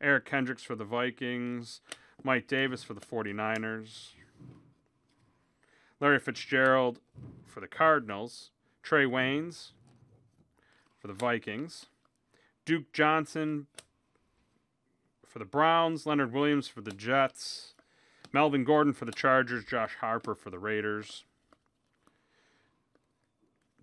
Eric Kendricks for the Vikings. Mike Davis for the 49ers. Larry Fitzgerald for the Cardinals. Trae Waynes for the Vikings. Duke Johnson for the Browns. Leonard Williams for the Jets. Melvin Gordon for the Chargers. Josh Harper for the Raiders.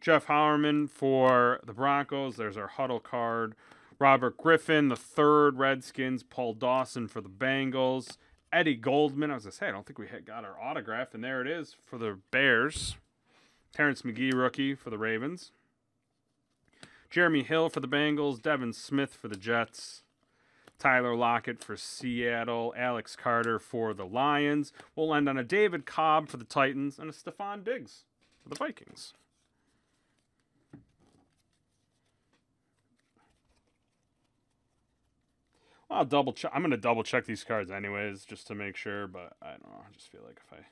Jeff Heuerman for the Broncos. There's our huddle card. Robert Griffin, the third Redskins. Paul Dawson for the Bengals. Eddie Goldman. I was going to say, I don't think we had got our autograph, and there it is for the Bears. Terrence Magee, rookie for the Ravens. Jeremy Hill for the Bengals. Devin Smith for the Jets. Tyler Lockett for Seattle. Alex Carter for the Lions. We'll end on a David Cobb for the Titans and a Stefon Diggs for the Vikings. I'll double check. I'm gonna double check these cards anyways, just to make sure. But I don't know. I just feel like if I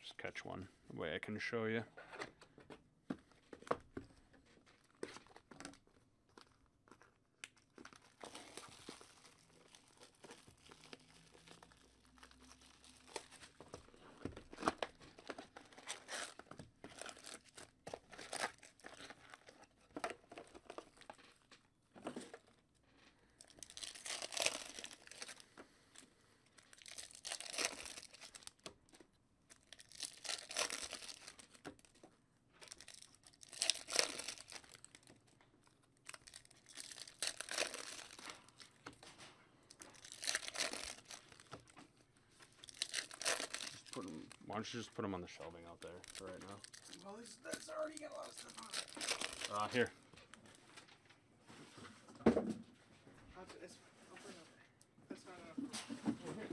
just catch one, the way I can show you. Don't just put them on the shelving out there for right now? Well, that's already got a lot of stuff on it. Uh, here. I'll, it's, I'll bring it over. That's not enough.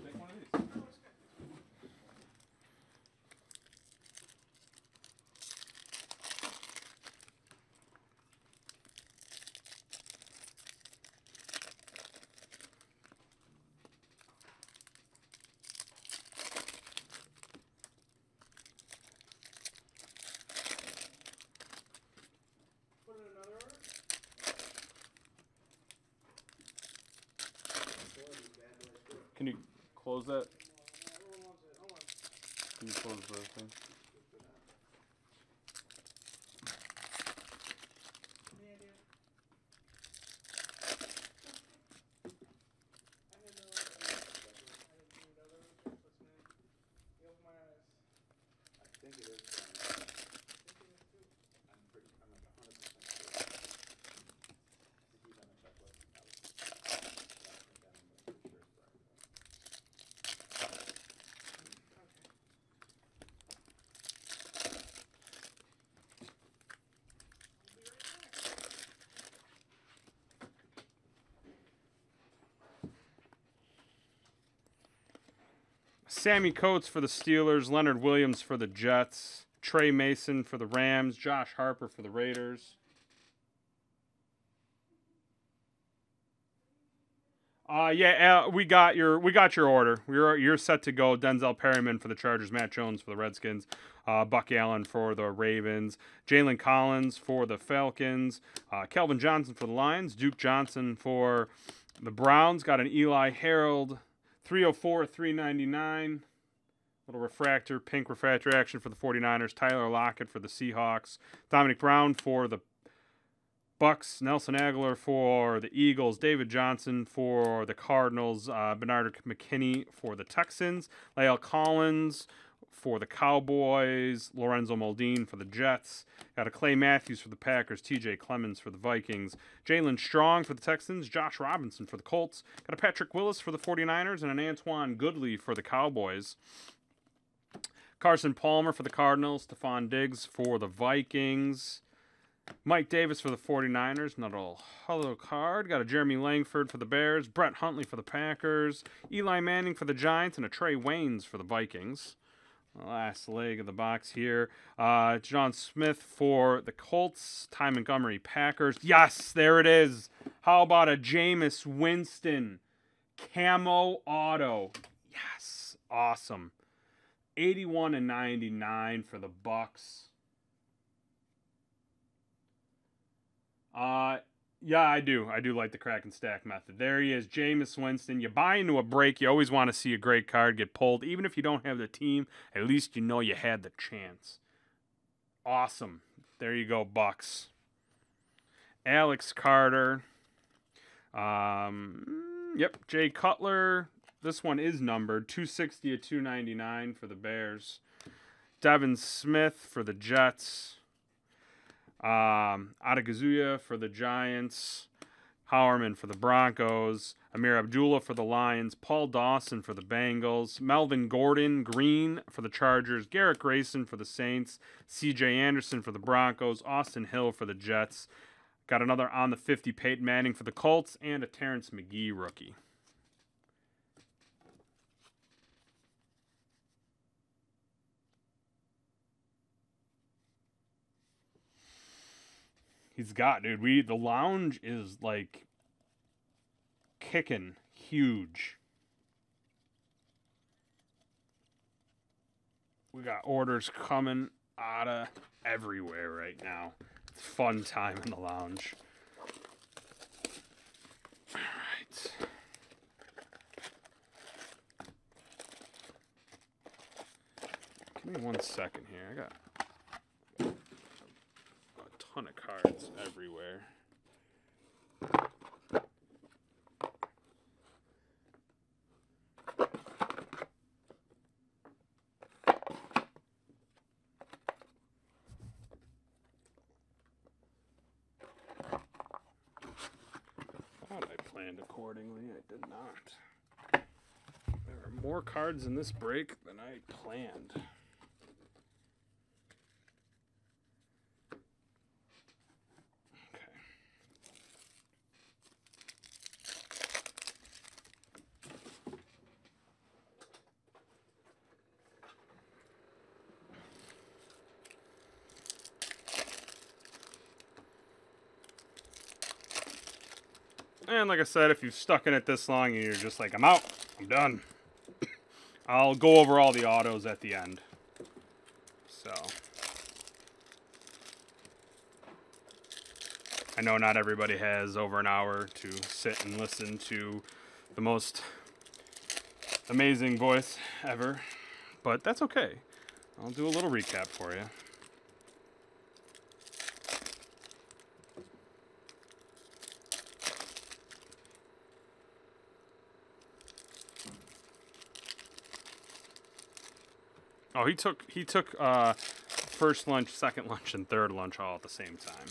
take one of these. No, it's good. Put in another order? Can you close that? Hold on, hold on. Can you close the thing? Any idea? I had no idea. I didn't know there was chocolates, man. You opened my eyes. I think it is. um, I think it is too. I'm pretty. I'm like a hundred percent sure. If he's on the checklist, I was. I think I'm pretty sure it's right. Sammy Coates for the Steelers, Leonard Williams for the Jets, Tre Mason for the Rams, Josh Harper for the Raiders. Uh yeah, uh, we got your we got your order. You're you're set to go. Denzel Perryman for the Chargers, Matt Jones for the Redskins, uh, Buck Allen for the Ravens, Jalen Collins for the Falcons, uh, Calvin Johnson for the Lions, Duke Johnson for the Browns. Got an Eli Harold, 304, 399. Little refractor, pink refractor action for the 49ers. Tyler Lockett for the Seahawks. Dominic Brown for the Bucks, Nelson Agholor for the Eagles, David Johnson for the Cardinals, uh, Bernard McKinney for the Texans, Lael Collins for the Cowboys, Lorenzo Mauldin for the Jets, got a Clay Matthews for the Packers, TJ Clemmings for the Vikings, Jaelen Strong for the Texans, Josh Robinson for the Colts, got a Patrick Willis for the 49ers, and an Antwan Goodley for the Cowboys. Carson Palmer for the Cardinals, Stefon Diggs for the Vikings. Mike Davis for the 49ers, another little hollow card. Got a Jeremy Langford for the Bears, Brett Hundley for the Packers, Eli Manning for the Giants, and a Trae Waynes for the Vikings. Last leg of the box here. Uh, John Smith for the Colts, Ty Montgomery Packers. Yes, there it is. How about a Jameis Winston camo auto? Yes, awesome. 81 and 99 for the Bucks. Uh, yeah, I do. I do like the crack and stack method. There he is, Jameis Winston. You buy into a break, you always want to see a great card get pulled. Even if you don't have the team, at least you know you had the chance. Awesome. There you go, Bucks. Alex Carter. Um, yep, Jay Cutler. This one is numbered 260 to 299 for the Bears. Devin Smith for the Jets. Um, Odighizuwa for the Giants, Heuerman for the Broncos, Ameer Abdullah for the Lions, Paul Dawson for the Bengals, Melvin Gordon Green for the Chargers, Garrett Grayson for the Saints, C.J. Anderson for the Broncos, Austin Hill for the Jets. Got another on the 50 Peyton Manning for the Colts, and a Terrence Magee rookie. He's got, dude. We the lounge is like kicking huge. We got orders coming out of everywhere right now. It's fun time in the lounge. All right. Give me one second here. I got ton of cards everywhere. Thought I planned accordingly. I did not. There are more cards in this break than I planned. Like I said, if you've stuck in it this long and you're just like, I'm out, I'm done, I'll go over all the autos at the end. So. I know not everybody has over an hour to sit and listen to the most amazing voice ever, but that's okay. I'll do a little recap for you. Oh, he took he took uh, first lunch, second lunch, and third lunch all at the same time.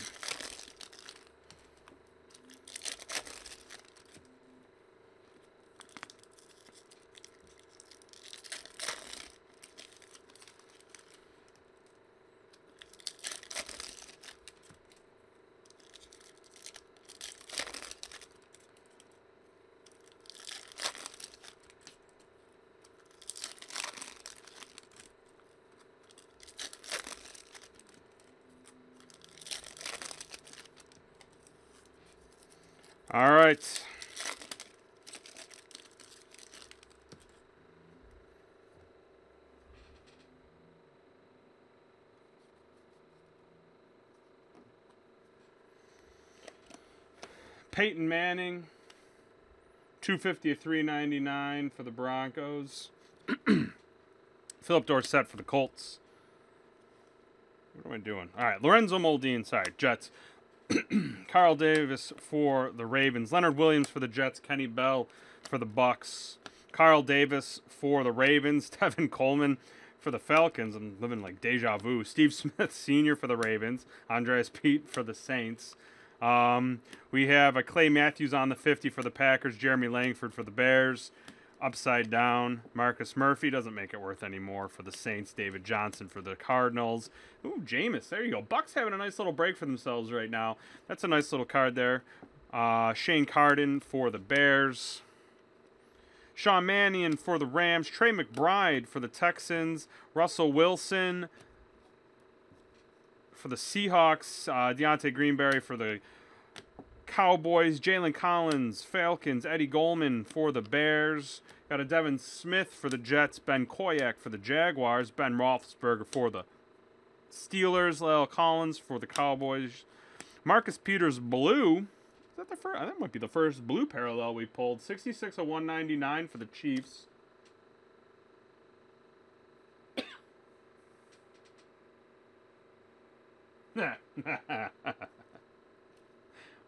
All right. Peyton Manning, 250 to 399 for the Broncos. Phillip Dorsett for the Colts. What am I doing? All right, Lorenzo Mauldin, sorry, Jets. Carl Davis for the Ravens, Leonard Williams for the Jets, Kenny Bell for the Bucks, Carl Davis for the Ravens, Tevin Coleman for the Falcons. I'm living like deja vu. Steve Smith Sr. for the Ravens, Andrus Peat for the Saints. Um, we have a Clay Matthews on the 50 for the Packers, Jeremy Langford for the Bears, upside down. Marcus Murphy doesn't make it worth anymore for the Saints. David Johnson for the Cardinals. Ooh, Jameis. There you go. Bucks having a nice little break for themselves right now. That's a nice little card there. Uh, Shane Carden for the Bears. Sean Mannion for the Rams. Tre McBride for the Texans. Russell Wilson for the Seahawks. Uh, Deontay Greenberry for the Cowboys, Jalen Collins, Falcons, Eddie Goldman for the Bears. Got a Devin Smith for the Jets, Ben Koyak for the Jaguars, Ben Roethlisberger for the Steelers, La'el Collins for the Cowboys, Marcus Peters blue. Is that the first? That might be the first blue parallel we pulled. 66 of 199 for the Chiefs.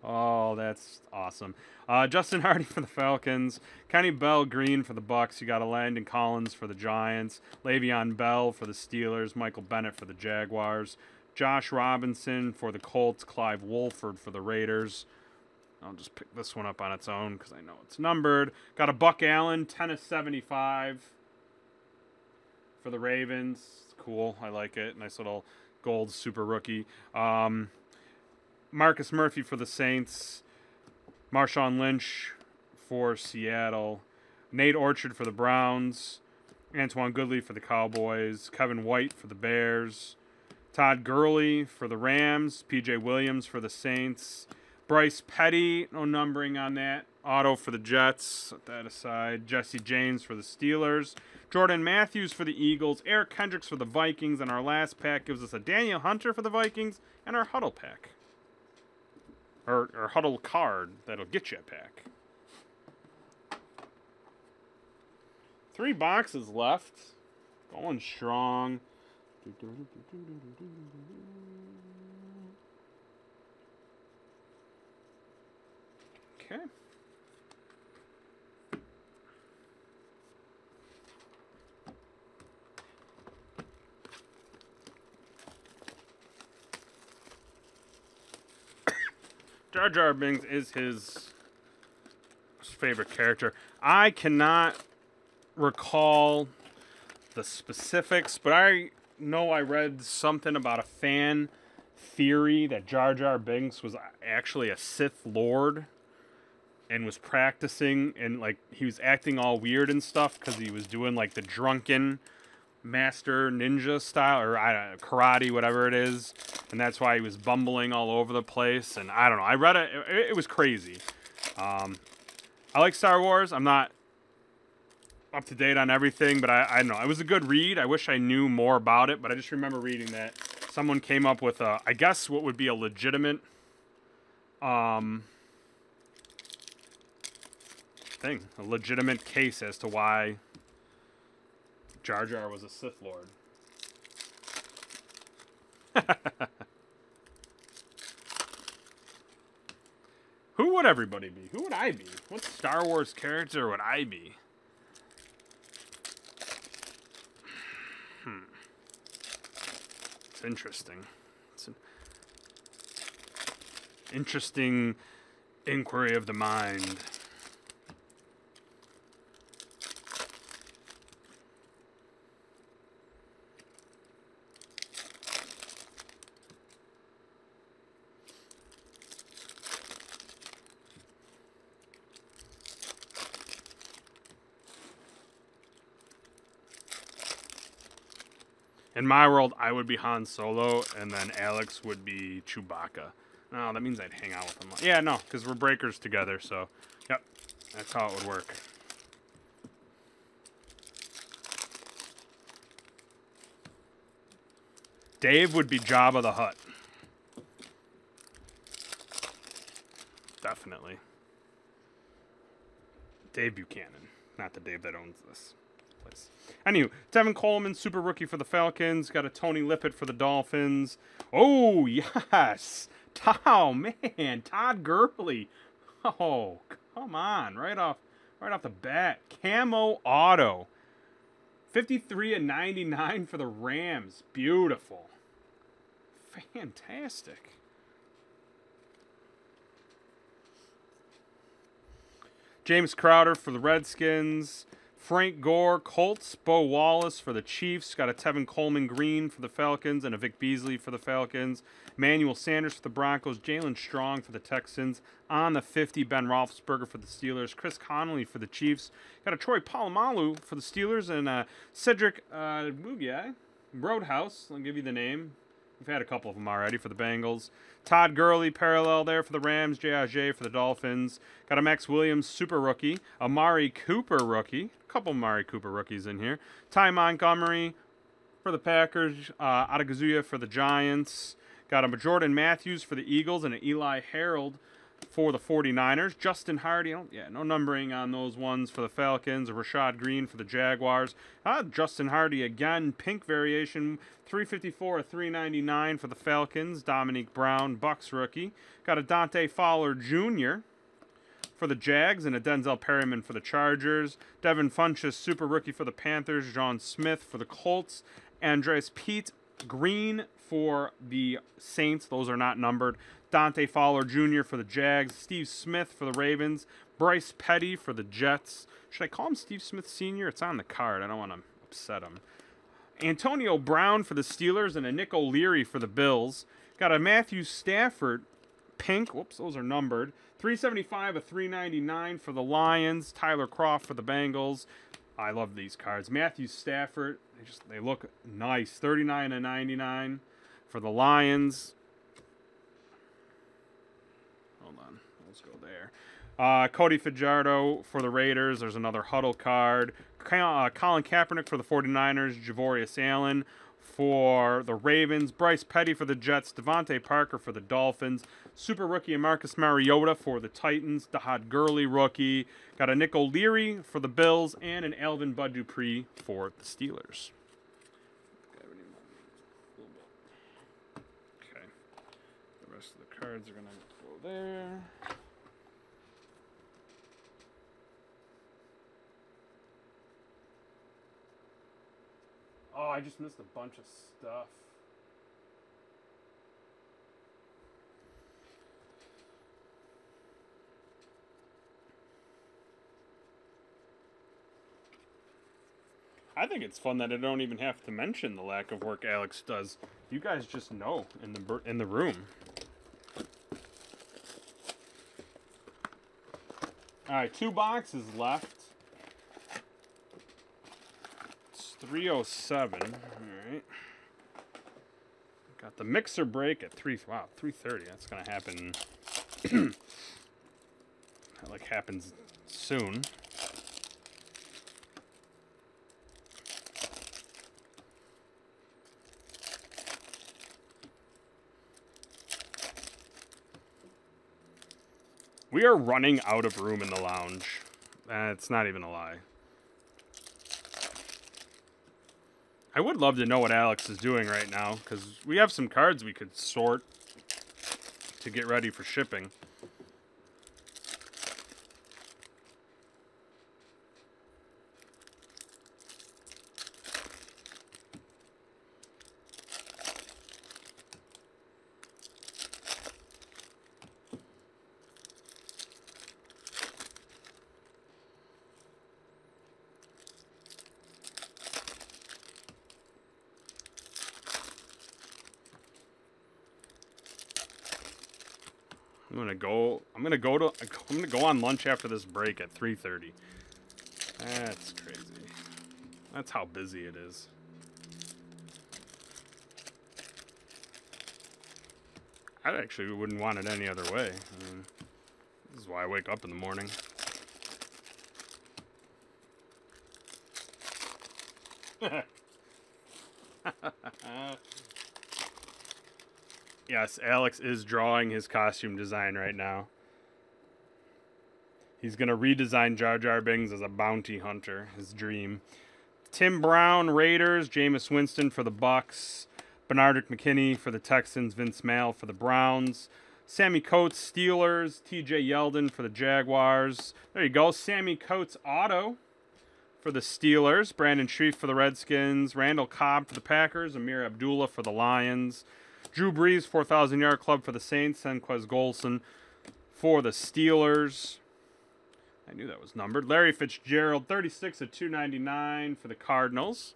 Oh, that's awesome. Uh, Justin Hardy for the Falcons. Kenny Bell Green for the Bucks. You got a Landon Collins for the Giants. Le'Veon Bell for the Steelers. Michael Bennett for the Jaguars. Josh Robinson for the Colts. Clive Walford for the Raiders. I'll just pick this one up on its own because I know it's numbered. Got a Buck Allen, 10 of 75 for the Ravens. Cool. I like it. Nice little gold super rookie. Um, Marcus Murphy for the Saints, Marshawn Lynch for Seattle, Nate Orchard for the Browns, Antwan Goodley for the Cowboys, Kevin White for the Bears, Todd Gurley for the Rams, PJ Williams for the Saints, Bryce Petty, no numbering on that. Auto for the Jets, set that aside. Jesse James for the Steelers. Jordan Matthews for the Eagles. Eric Kendricks for the Vikings. And our last pack gives us a Danielle Hunter for the Vikings and our Huddle pack or, or huddle card that'll get you a pack. Three boxes left. Going strong. Okay. Jar Jar Binks is his favorite character. I cannot recall the specifics, but I know I read something about a fan theory that Jar Jar Binks was actually a Sith Lord and was practicing and like he was acting all weird and stuff because he was doing like the drunken master ninja style or know, karate, whatever it is, and that's why he was bumbling all over the place. And I don't know. I read it; it, it was crazy. Um, I like Star Wars. I'm not up to date on everything, but I, I don't know. It was a good read. I wish I knew more about it, but I just remember reading that someone came up with a, I guess what would be a legitimate um, thing, a legitimate case as to why Jar Jar was a Sith Lord. Who would everybody be? Who would I be? What Star Wars character would I be? Hmm. It's interesting. It's an interesting inquiry of the mind. In my world, I would be Han Solo, and then Alex would be Chewbacca. No, that means I'd hang out with him. Yeah, no, because we're breakers together, so, yep, that's how it would work. Dave would be Jabba the Hutt. Definitely. Dave Buchanan, not the Dave that owns this place. Anyway, Tevin Coleman, super rookie for the Falcons. Got a Tony Lippett for the Dolphins. Oh, yes. Oh, man. Todd Gurley. Oh, come on. Right off right off the bat. Camo auto. 53 and 99 for the Rams. Beautiful. Fantastic. Jamison Crowder for the Redskins. Frank Gore, Colts. Bo Wallace for the Chiefs. Got a Tevin Coleman Green for the Falcons and a Vic Beasley for the Falcons. Manuel Sanders for the Broncos. Jaelen Strong for the Texans. On the 50, Ben Roethlisberger for the Steelers. Chris Conley for the Chiefs. Got a Troy Polamalu for the Steelers and uh, Cedric uh, Mugia, Roadhouse. I'll give you the name. We've had a couple of them already for the Bengals. Todd Gurley, parallel there for the Rams. Jay Ajayi for the Dolphins. Got a Max Williams, super rookie. Amari Cooper, rookie. A couple Amari Cooper rookies in here. Ty Montgomery for the Packers. Uh, Odighizuwa for the Giants. Got a Jordan Matthews for the Eagles and an Eli Harold for the 49ers. Justin Hardy, oh, yeah, no numbering on those ones for the Falcons. Rashad Greene for the Jaguars. Uh, Justin Hardy again, pink variation, 354 or 399 for the Falcons. Dominique Brown, Bucks rookie. Got a Dante Fowler Jr. for the Jags and a Denzel Perryman for the Chargers. Devin Funchess, super rookie for the Panthers. John Smith for the Colts. Andrus Peat Green for the Saints. Those are not numbered. Dante Fowler Jr. for the Jags. Steve Smith for the Ravens. Bryce Petty for the Jets. Should I call him Steve Smith Sr.? It's on the card. I don't want to upset him. Antonio Brown for the Steelers and a Nick O'Leary for the Bills. Got a Matthew Stafford pink. Whoops, those are numbered. 375 a 399 for the Lions. Tyler Kroft for the Bengals. I love these cards. Matthew Stafford. They just they look nice. 39 and 99 for the Lions. Hold on. Let's go there. Uh, Cody Fajardo for the Raiders. There's another huddle card. Uh, Colin Kaepernick for the 49ers. Javorius Allen for the Ravens. Bryce Petty for the Jets. DeVante Parker for the Dolphins. Super rookie Marcus Mariota for the Titans. Dahad Gurley rookie. Got a Nick O'Leary for the Bills. And an Alvin Bud Dupree for the Steelers. Okay. The rest of the cards are going to go there. Oh, I just missed a bunch of stuff. I think it's fun that I don't even have to mention the lack of work Alex does. You guys just know in the in the room. All right, two boxes left. It's 307. All right. Got the mixer break at 3 wow, 3:30. That's going to happen at like like happens soon. We are running out of room in the lounge. Uh, it's not even a lie. I would love to know what Alex is doing right now, because we have some cards we could sort to get ready for shipping. I'm gonna go. I'm gonna go to. I'm gonna go on lunch after this break at 3:30. That's crazy. That's how busy it is. I actually wouldn't want it any other way. I mean, this is why I wake up in the morning. Yes, Alex is drawing his costume design right now. He's gonna redesign Jar Jar Binks as a bounty hunter. His dream. Tim Brown, Raiders. Jameis Winston for the Bucks. Bernard McKinney for the Texans. Vince Mayle for the Browns. Sammy Coates, Steelers. T.J. Yeldon for the Jaguars. There you go. Sammy Coates auto for the Steelers. Brandon Scherff for the Redskins. Randall Cobb for the Packers. Ameer Abdullah for the Lions. Drew Brees, 4,000 yard club for the Saints. Senquez Golson for the Steelers. I knew that was numbered. Larry Fitzgerald, 36 of 299 for the Cardinals.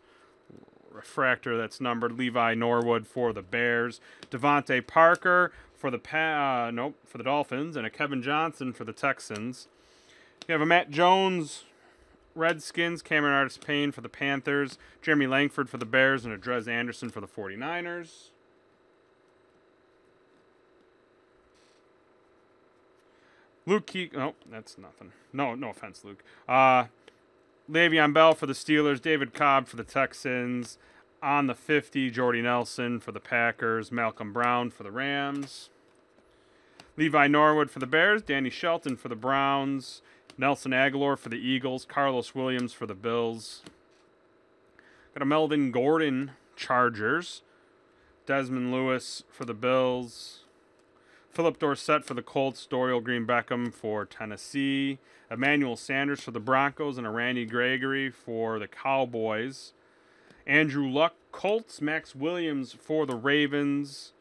Refractor that's numbered. Levi Norwood for the Bears. DeVante Parker for the pa- uh, nope for the Dolphins, and a Kevin Johnson for the Texans. You have a Matt Jones, Redskins. Cameron Artis Payne for the Panthers. Jeremy Langford for the Bears, and a Dres Anderson for the 49ers. Luke Keek. No, that's nothing. No, no offense, Luke. Uh, Le'Veon Bell for the Steelers. David Cobb for the Texans. On the 50, Jordy Nelson for the Packers. Malcolm Brown for the Rams. Levi Norwood for the Bears. Danny Shelton for the Browns. Nelson Agholor for the Eagles. Carlos Williams for the Bills. Got a Melvin Gordon Chargers. Dezmin Lewis for the Bills. Phillip Dorsett for the Colts, Dorial Green Beckham for Tennessee, Emmanuel Sanders for the Broncos, and a Randy Gregory for the Cowboys. Andrew Luck, Colts, Max Williams for the Ravens,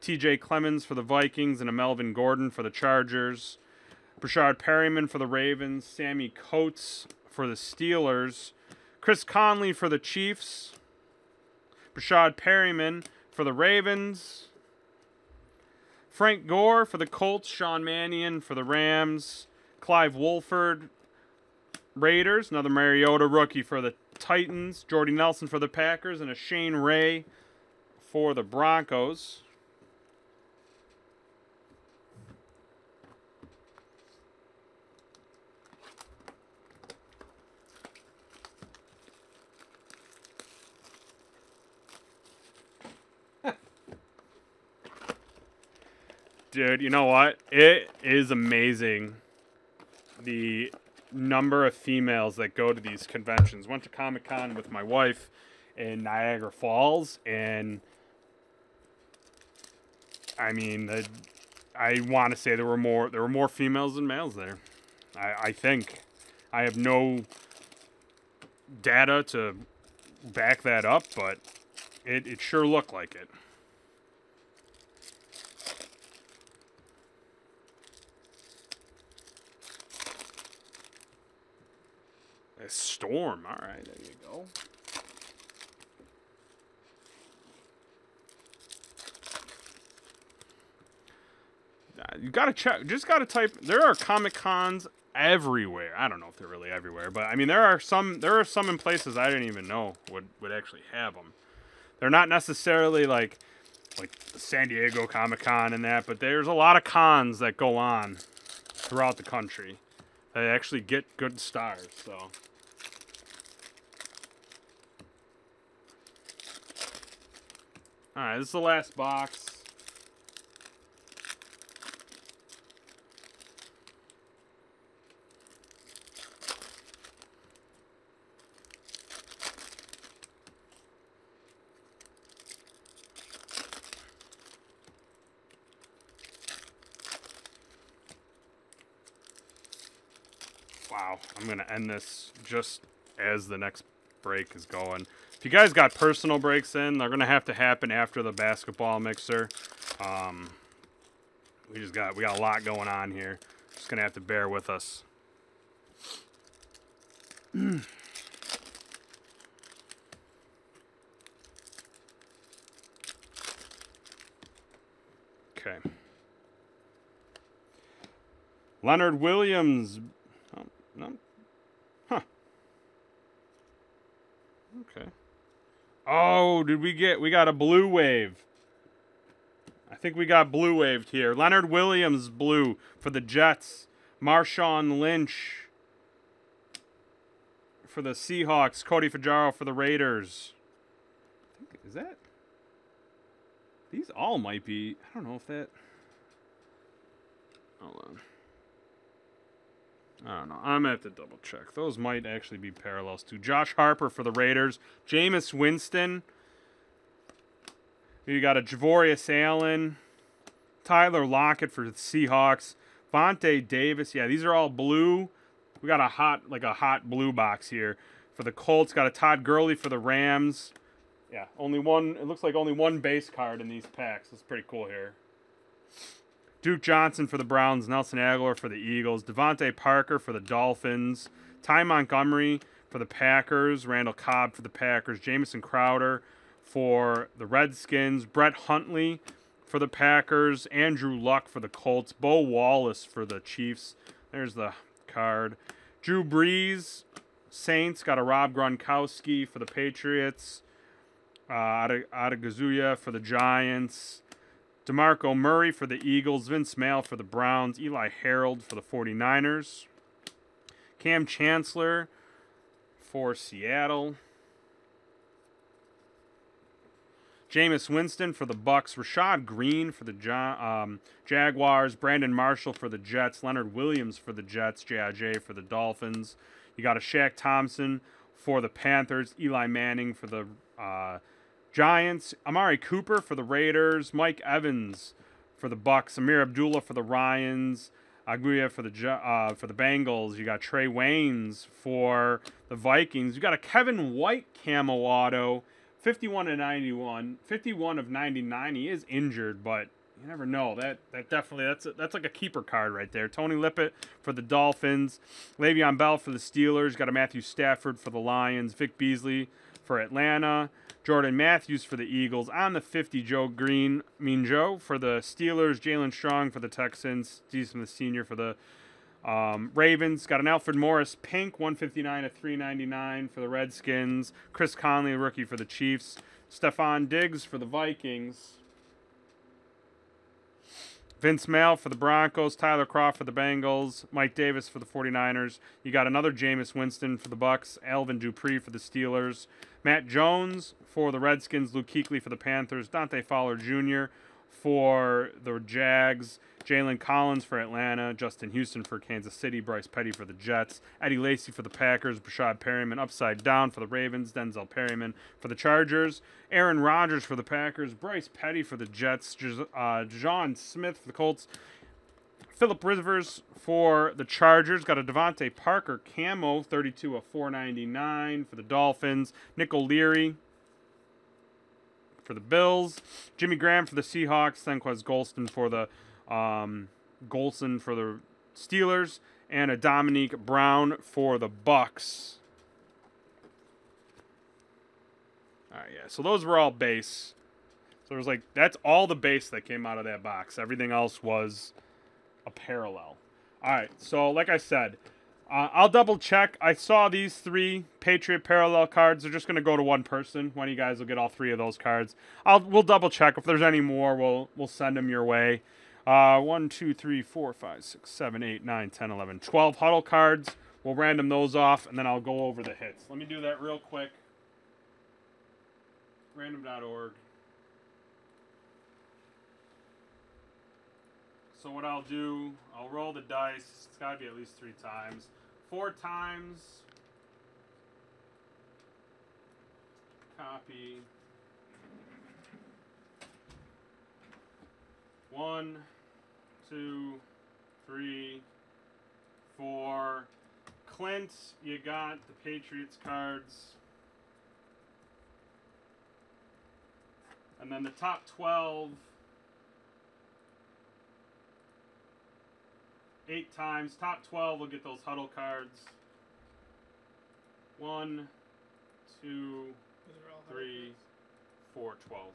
TJ Clemmings for the Vikings, and a Melvin Gordon for the Chargers. Breshad Perriman for the Ravens, Sammy Coates for the Steelers, Chris Conley for the Chiefs, Breshad Perriman for the Ravens. Frank Gore for the Colts, Sean Mannion for the Rams, Clive Walford, Raiders, another Mariota rookie for the Titans, Jordy Nelson for the Packers, and a Shane Ray for the Broncos. Dude, you know what? It is amazing the number of females that go to these conventions. Went to Comic Con with my wife in Niagara Falls, and I mean, the, I want to say there were more there were more females than males there. I, I think I have no data to back that up, but it, it sure looked like it. A storm. All right, there you go. You gotta check. Just gotta type. There are comic cons everywhere. I don't know if they're really everywhere, but I mean there are some. There are some in places I didn't even know would would actually have them. They're not necessarily like like San Diego Comic Con and that, but there's a lot of cons that go on throughout the country. They actually get good stars, so. Alright, this is the last box. Wow, I'm gonna end this just as the next break is going. If you guys got personal breaks in, they're gonna have to happen after the basketball mixer. Um, we just got we got a lot going on here. Just gonna have to bear with us. okay. Leonard Williams. Oh, no. Huh. Okay. Oh, did we get we got a blue wave. I think we got blue waved here. Leonard Williams blue for the Jets. Marshawn Lynch for the Seahawks. Cody Fajardo for the Raiders. Think, is that these all might be I don't know if that Hold on. I don't know. I'm gonna have to double check. Those might actually be parallels to Josh Harper for the Raiders, Jameis Winston. You got a Javorius Allen, Tyler Lockett for the Seahawks, Vontae Davis. Yeah, these are all blue. We got a hot, like a hot blue box here for the Colts. Got a Todd Gurley for the Rams. Yeah, only one. It looks like only one base card in these packs. That's pretty cool here. Duke Johnson for the Browns, Nelson Agholor for the Eagles, DeVante Parker for the Dolphins, Ty Montgomery for the Packers, Randall Cobb for the Packers, Jamison Crowder for the Redskins, Brett Hundley for the Packers, Andrew Luck for the Colts, Bo Wallace for the Chiefs. There's the card. Drew Brees, Saints, got a Rob Gronkowski for the Patriots, uh, Odighizuwa for the Giants. DeMarco Murray for the Eagles, Vince Mayle for the Browns, Eli Harold for the 49ers, Kam Chancellor for Seattle, Jameis Winston for the Bucks, Rashad Greene for the um, Jaguars, Brandon Marshall for the Jets, Leonard Williams for the Jets, Jay Ajayi for the Dolphins. You got a Shaq Thompson for the Panthers, Eli Manning for the uh, Giants, Amari Cooper for the Raiders, Mike Evans for the Bucks, Ameer Abdullah for the Ryans, Aguia for the uh, for the Bengals. You got Trae Waynes for the Vikings. You got a Kevin White camo auto, 51 to 91, 51 of 99. He is injured, but you never know. That that definitely that's a, that's like a keeper card right there. Tony Lippett for the Dolphins, Le'Veon Bell for the Steelers. Got a Matthew Stafford for the Lions, Vic Beasley for Atlanta. Jordan Matthews for the Eagles. On the 50, Joe Greene, Mean Joe for the Steelers. Jaelen Strong for the Texans. Steve Smith Sr. for the um, Ravens. Got an Alfred Morris pink, 159 to 399 for the Redskins. Chris Conley, rookie for the Chiefs. Stefon Diggs for the Vikings. Vince Mayle for the Broncos, Tyler Kroft for the Bengals, Mike Davis for the 49ers. You got another Jameis Winston for the Bucks, Alvin Dupree for the Steelers, Matt Jones for the Redskins, Luke Kuechly for the Panthers, Dante Fowler Jr. for the Jags, Jalen Collins for Atlanta, Justin Houston for Kansas City, Bryce Petty for the Jets, Eddie Lacy for the Packers, Breshad Perriman upside down for the Ravens, Denzel Perryman for the Chargers, Aaron Rodgers for the Packers, Bryce Petty for the Jets, uh, John Smith for the Colts, Philip Rivers for the Chargers. Got a DeVante Parker camo, 32 of 499 for the Dolphins. Nick O'Leary for the Bills. Jimmy Graham for the Seahawks. Senquez Golston for the um, Golson for the Steelers. And a Dominique Brown for the Bucks. All right, yeah. So those were all base. So it was like that's all the base that came out of that box. Everything else was a parallel. All right, so like I said, uh, I'll double check. I saw these three Patriot parallel cards. They're just gonna go to one person. One of you guys will get all three of those cards. I'll we'll double check if there's any more. We'll we'll send them your way. Uh, 1, 2, 3, 4, 5, 6, 7, 8, 9, 10, 11, 12 huddle cards. We'll random those off, and then I'll go over the hits. Let me do that real quick. Random.org. So what I'll do, I'll roll the dice. It's got to be at least three times. Four times. Copy. One, two, three, four. Clint, you got the Patriots cards. And then the top 12. Eight times. Top 12 will get those huddle cards. One, two, Those are all hard three, four, 12.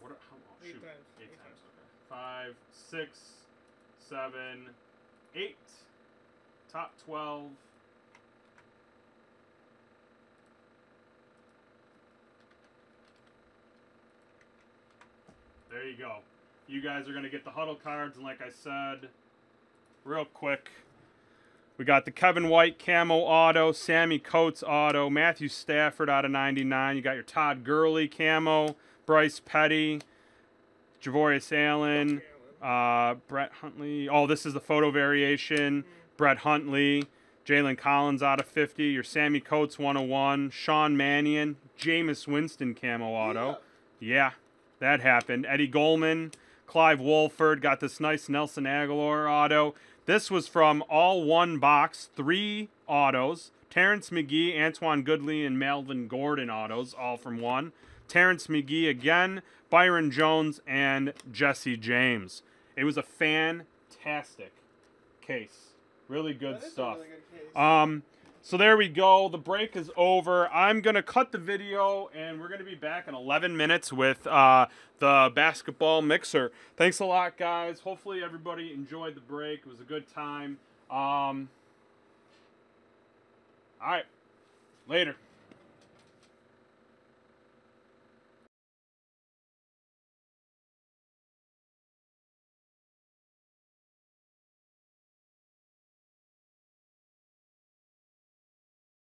What are, how, oh, Eight shoot. times, Eight, eight times. Okay. Five, six, seven, eight. Top 12. There you go. You guys are going to get the huddle cards, and like I said, real quick, we got the Kevin White camo auto, Sammy Coates auto, Matthew Stafford out of 99. You got your Todd Gurley camo, Bryce Petty, Javorius Allen, uh, Brett Hundley. Oh, this is the photo variation. Brett Hundley, Jalen Collins out of 50. Your Sammy Coates 101, Sean Mannion, Jameis Winston camo auto. Yeah, that happened. Eddie Goldman, Clive Walford got this nice Nelson Agholor auto. This was from all one box, three autos. Terrence Magee, Antwan Goodley, and Melvin Gordon autos, all from one. Terrence Magee again, Byron Jones, and Jesse James. It was a fantastic case. Really good That is a stuff. really good. Um, so there we go. The break is over. I'm gonna cut the video, and we're gonna be back in 11 minutes with uh, the basketball mixer. Thanks a lot, guys. Hopefully everybody enjoyed the break. It was a good time. Um, all right, later.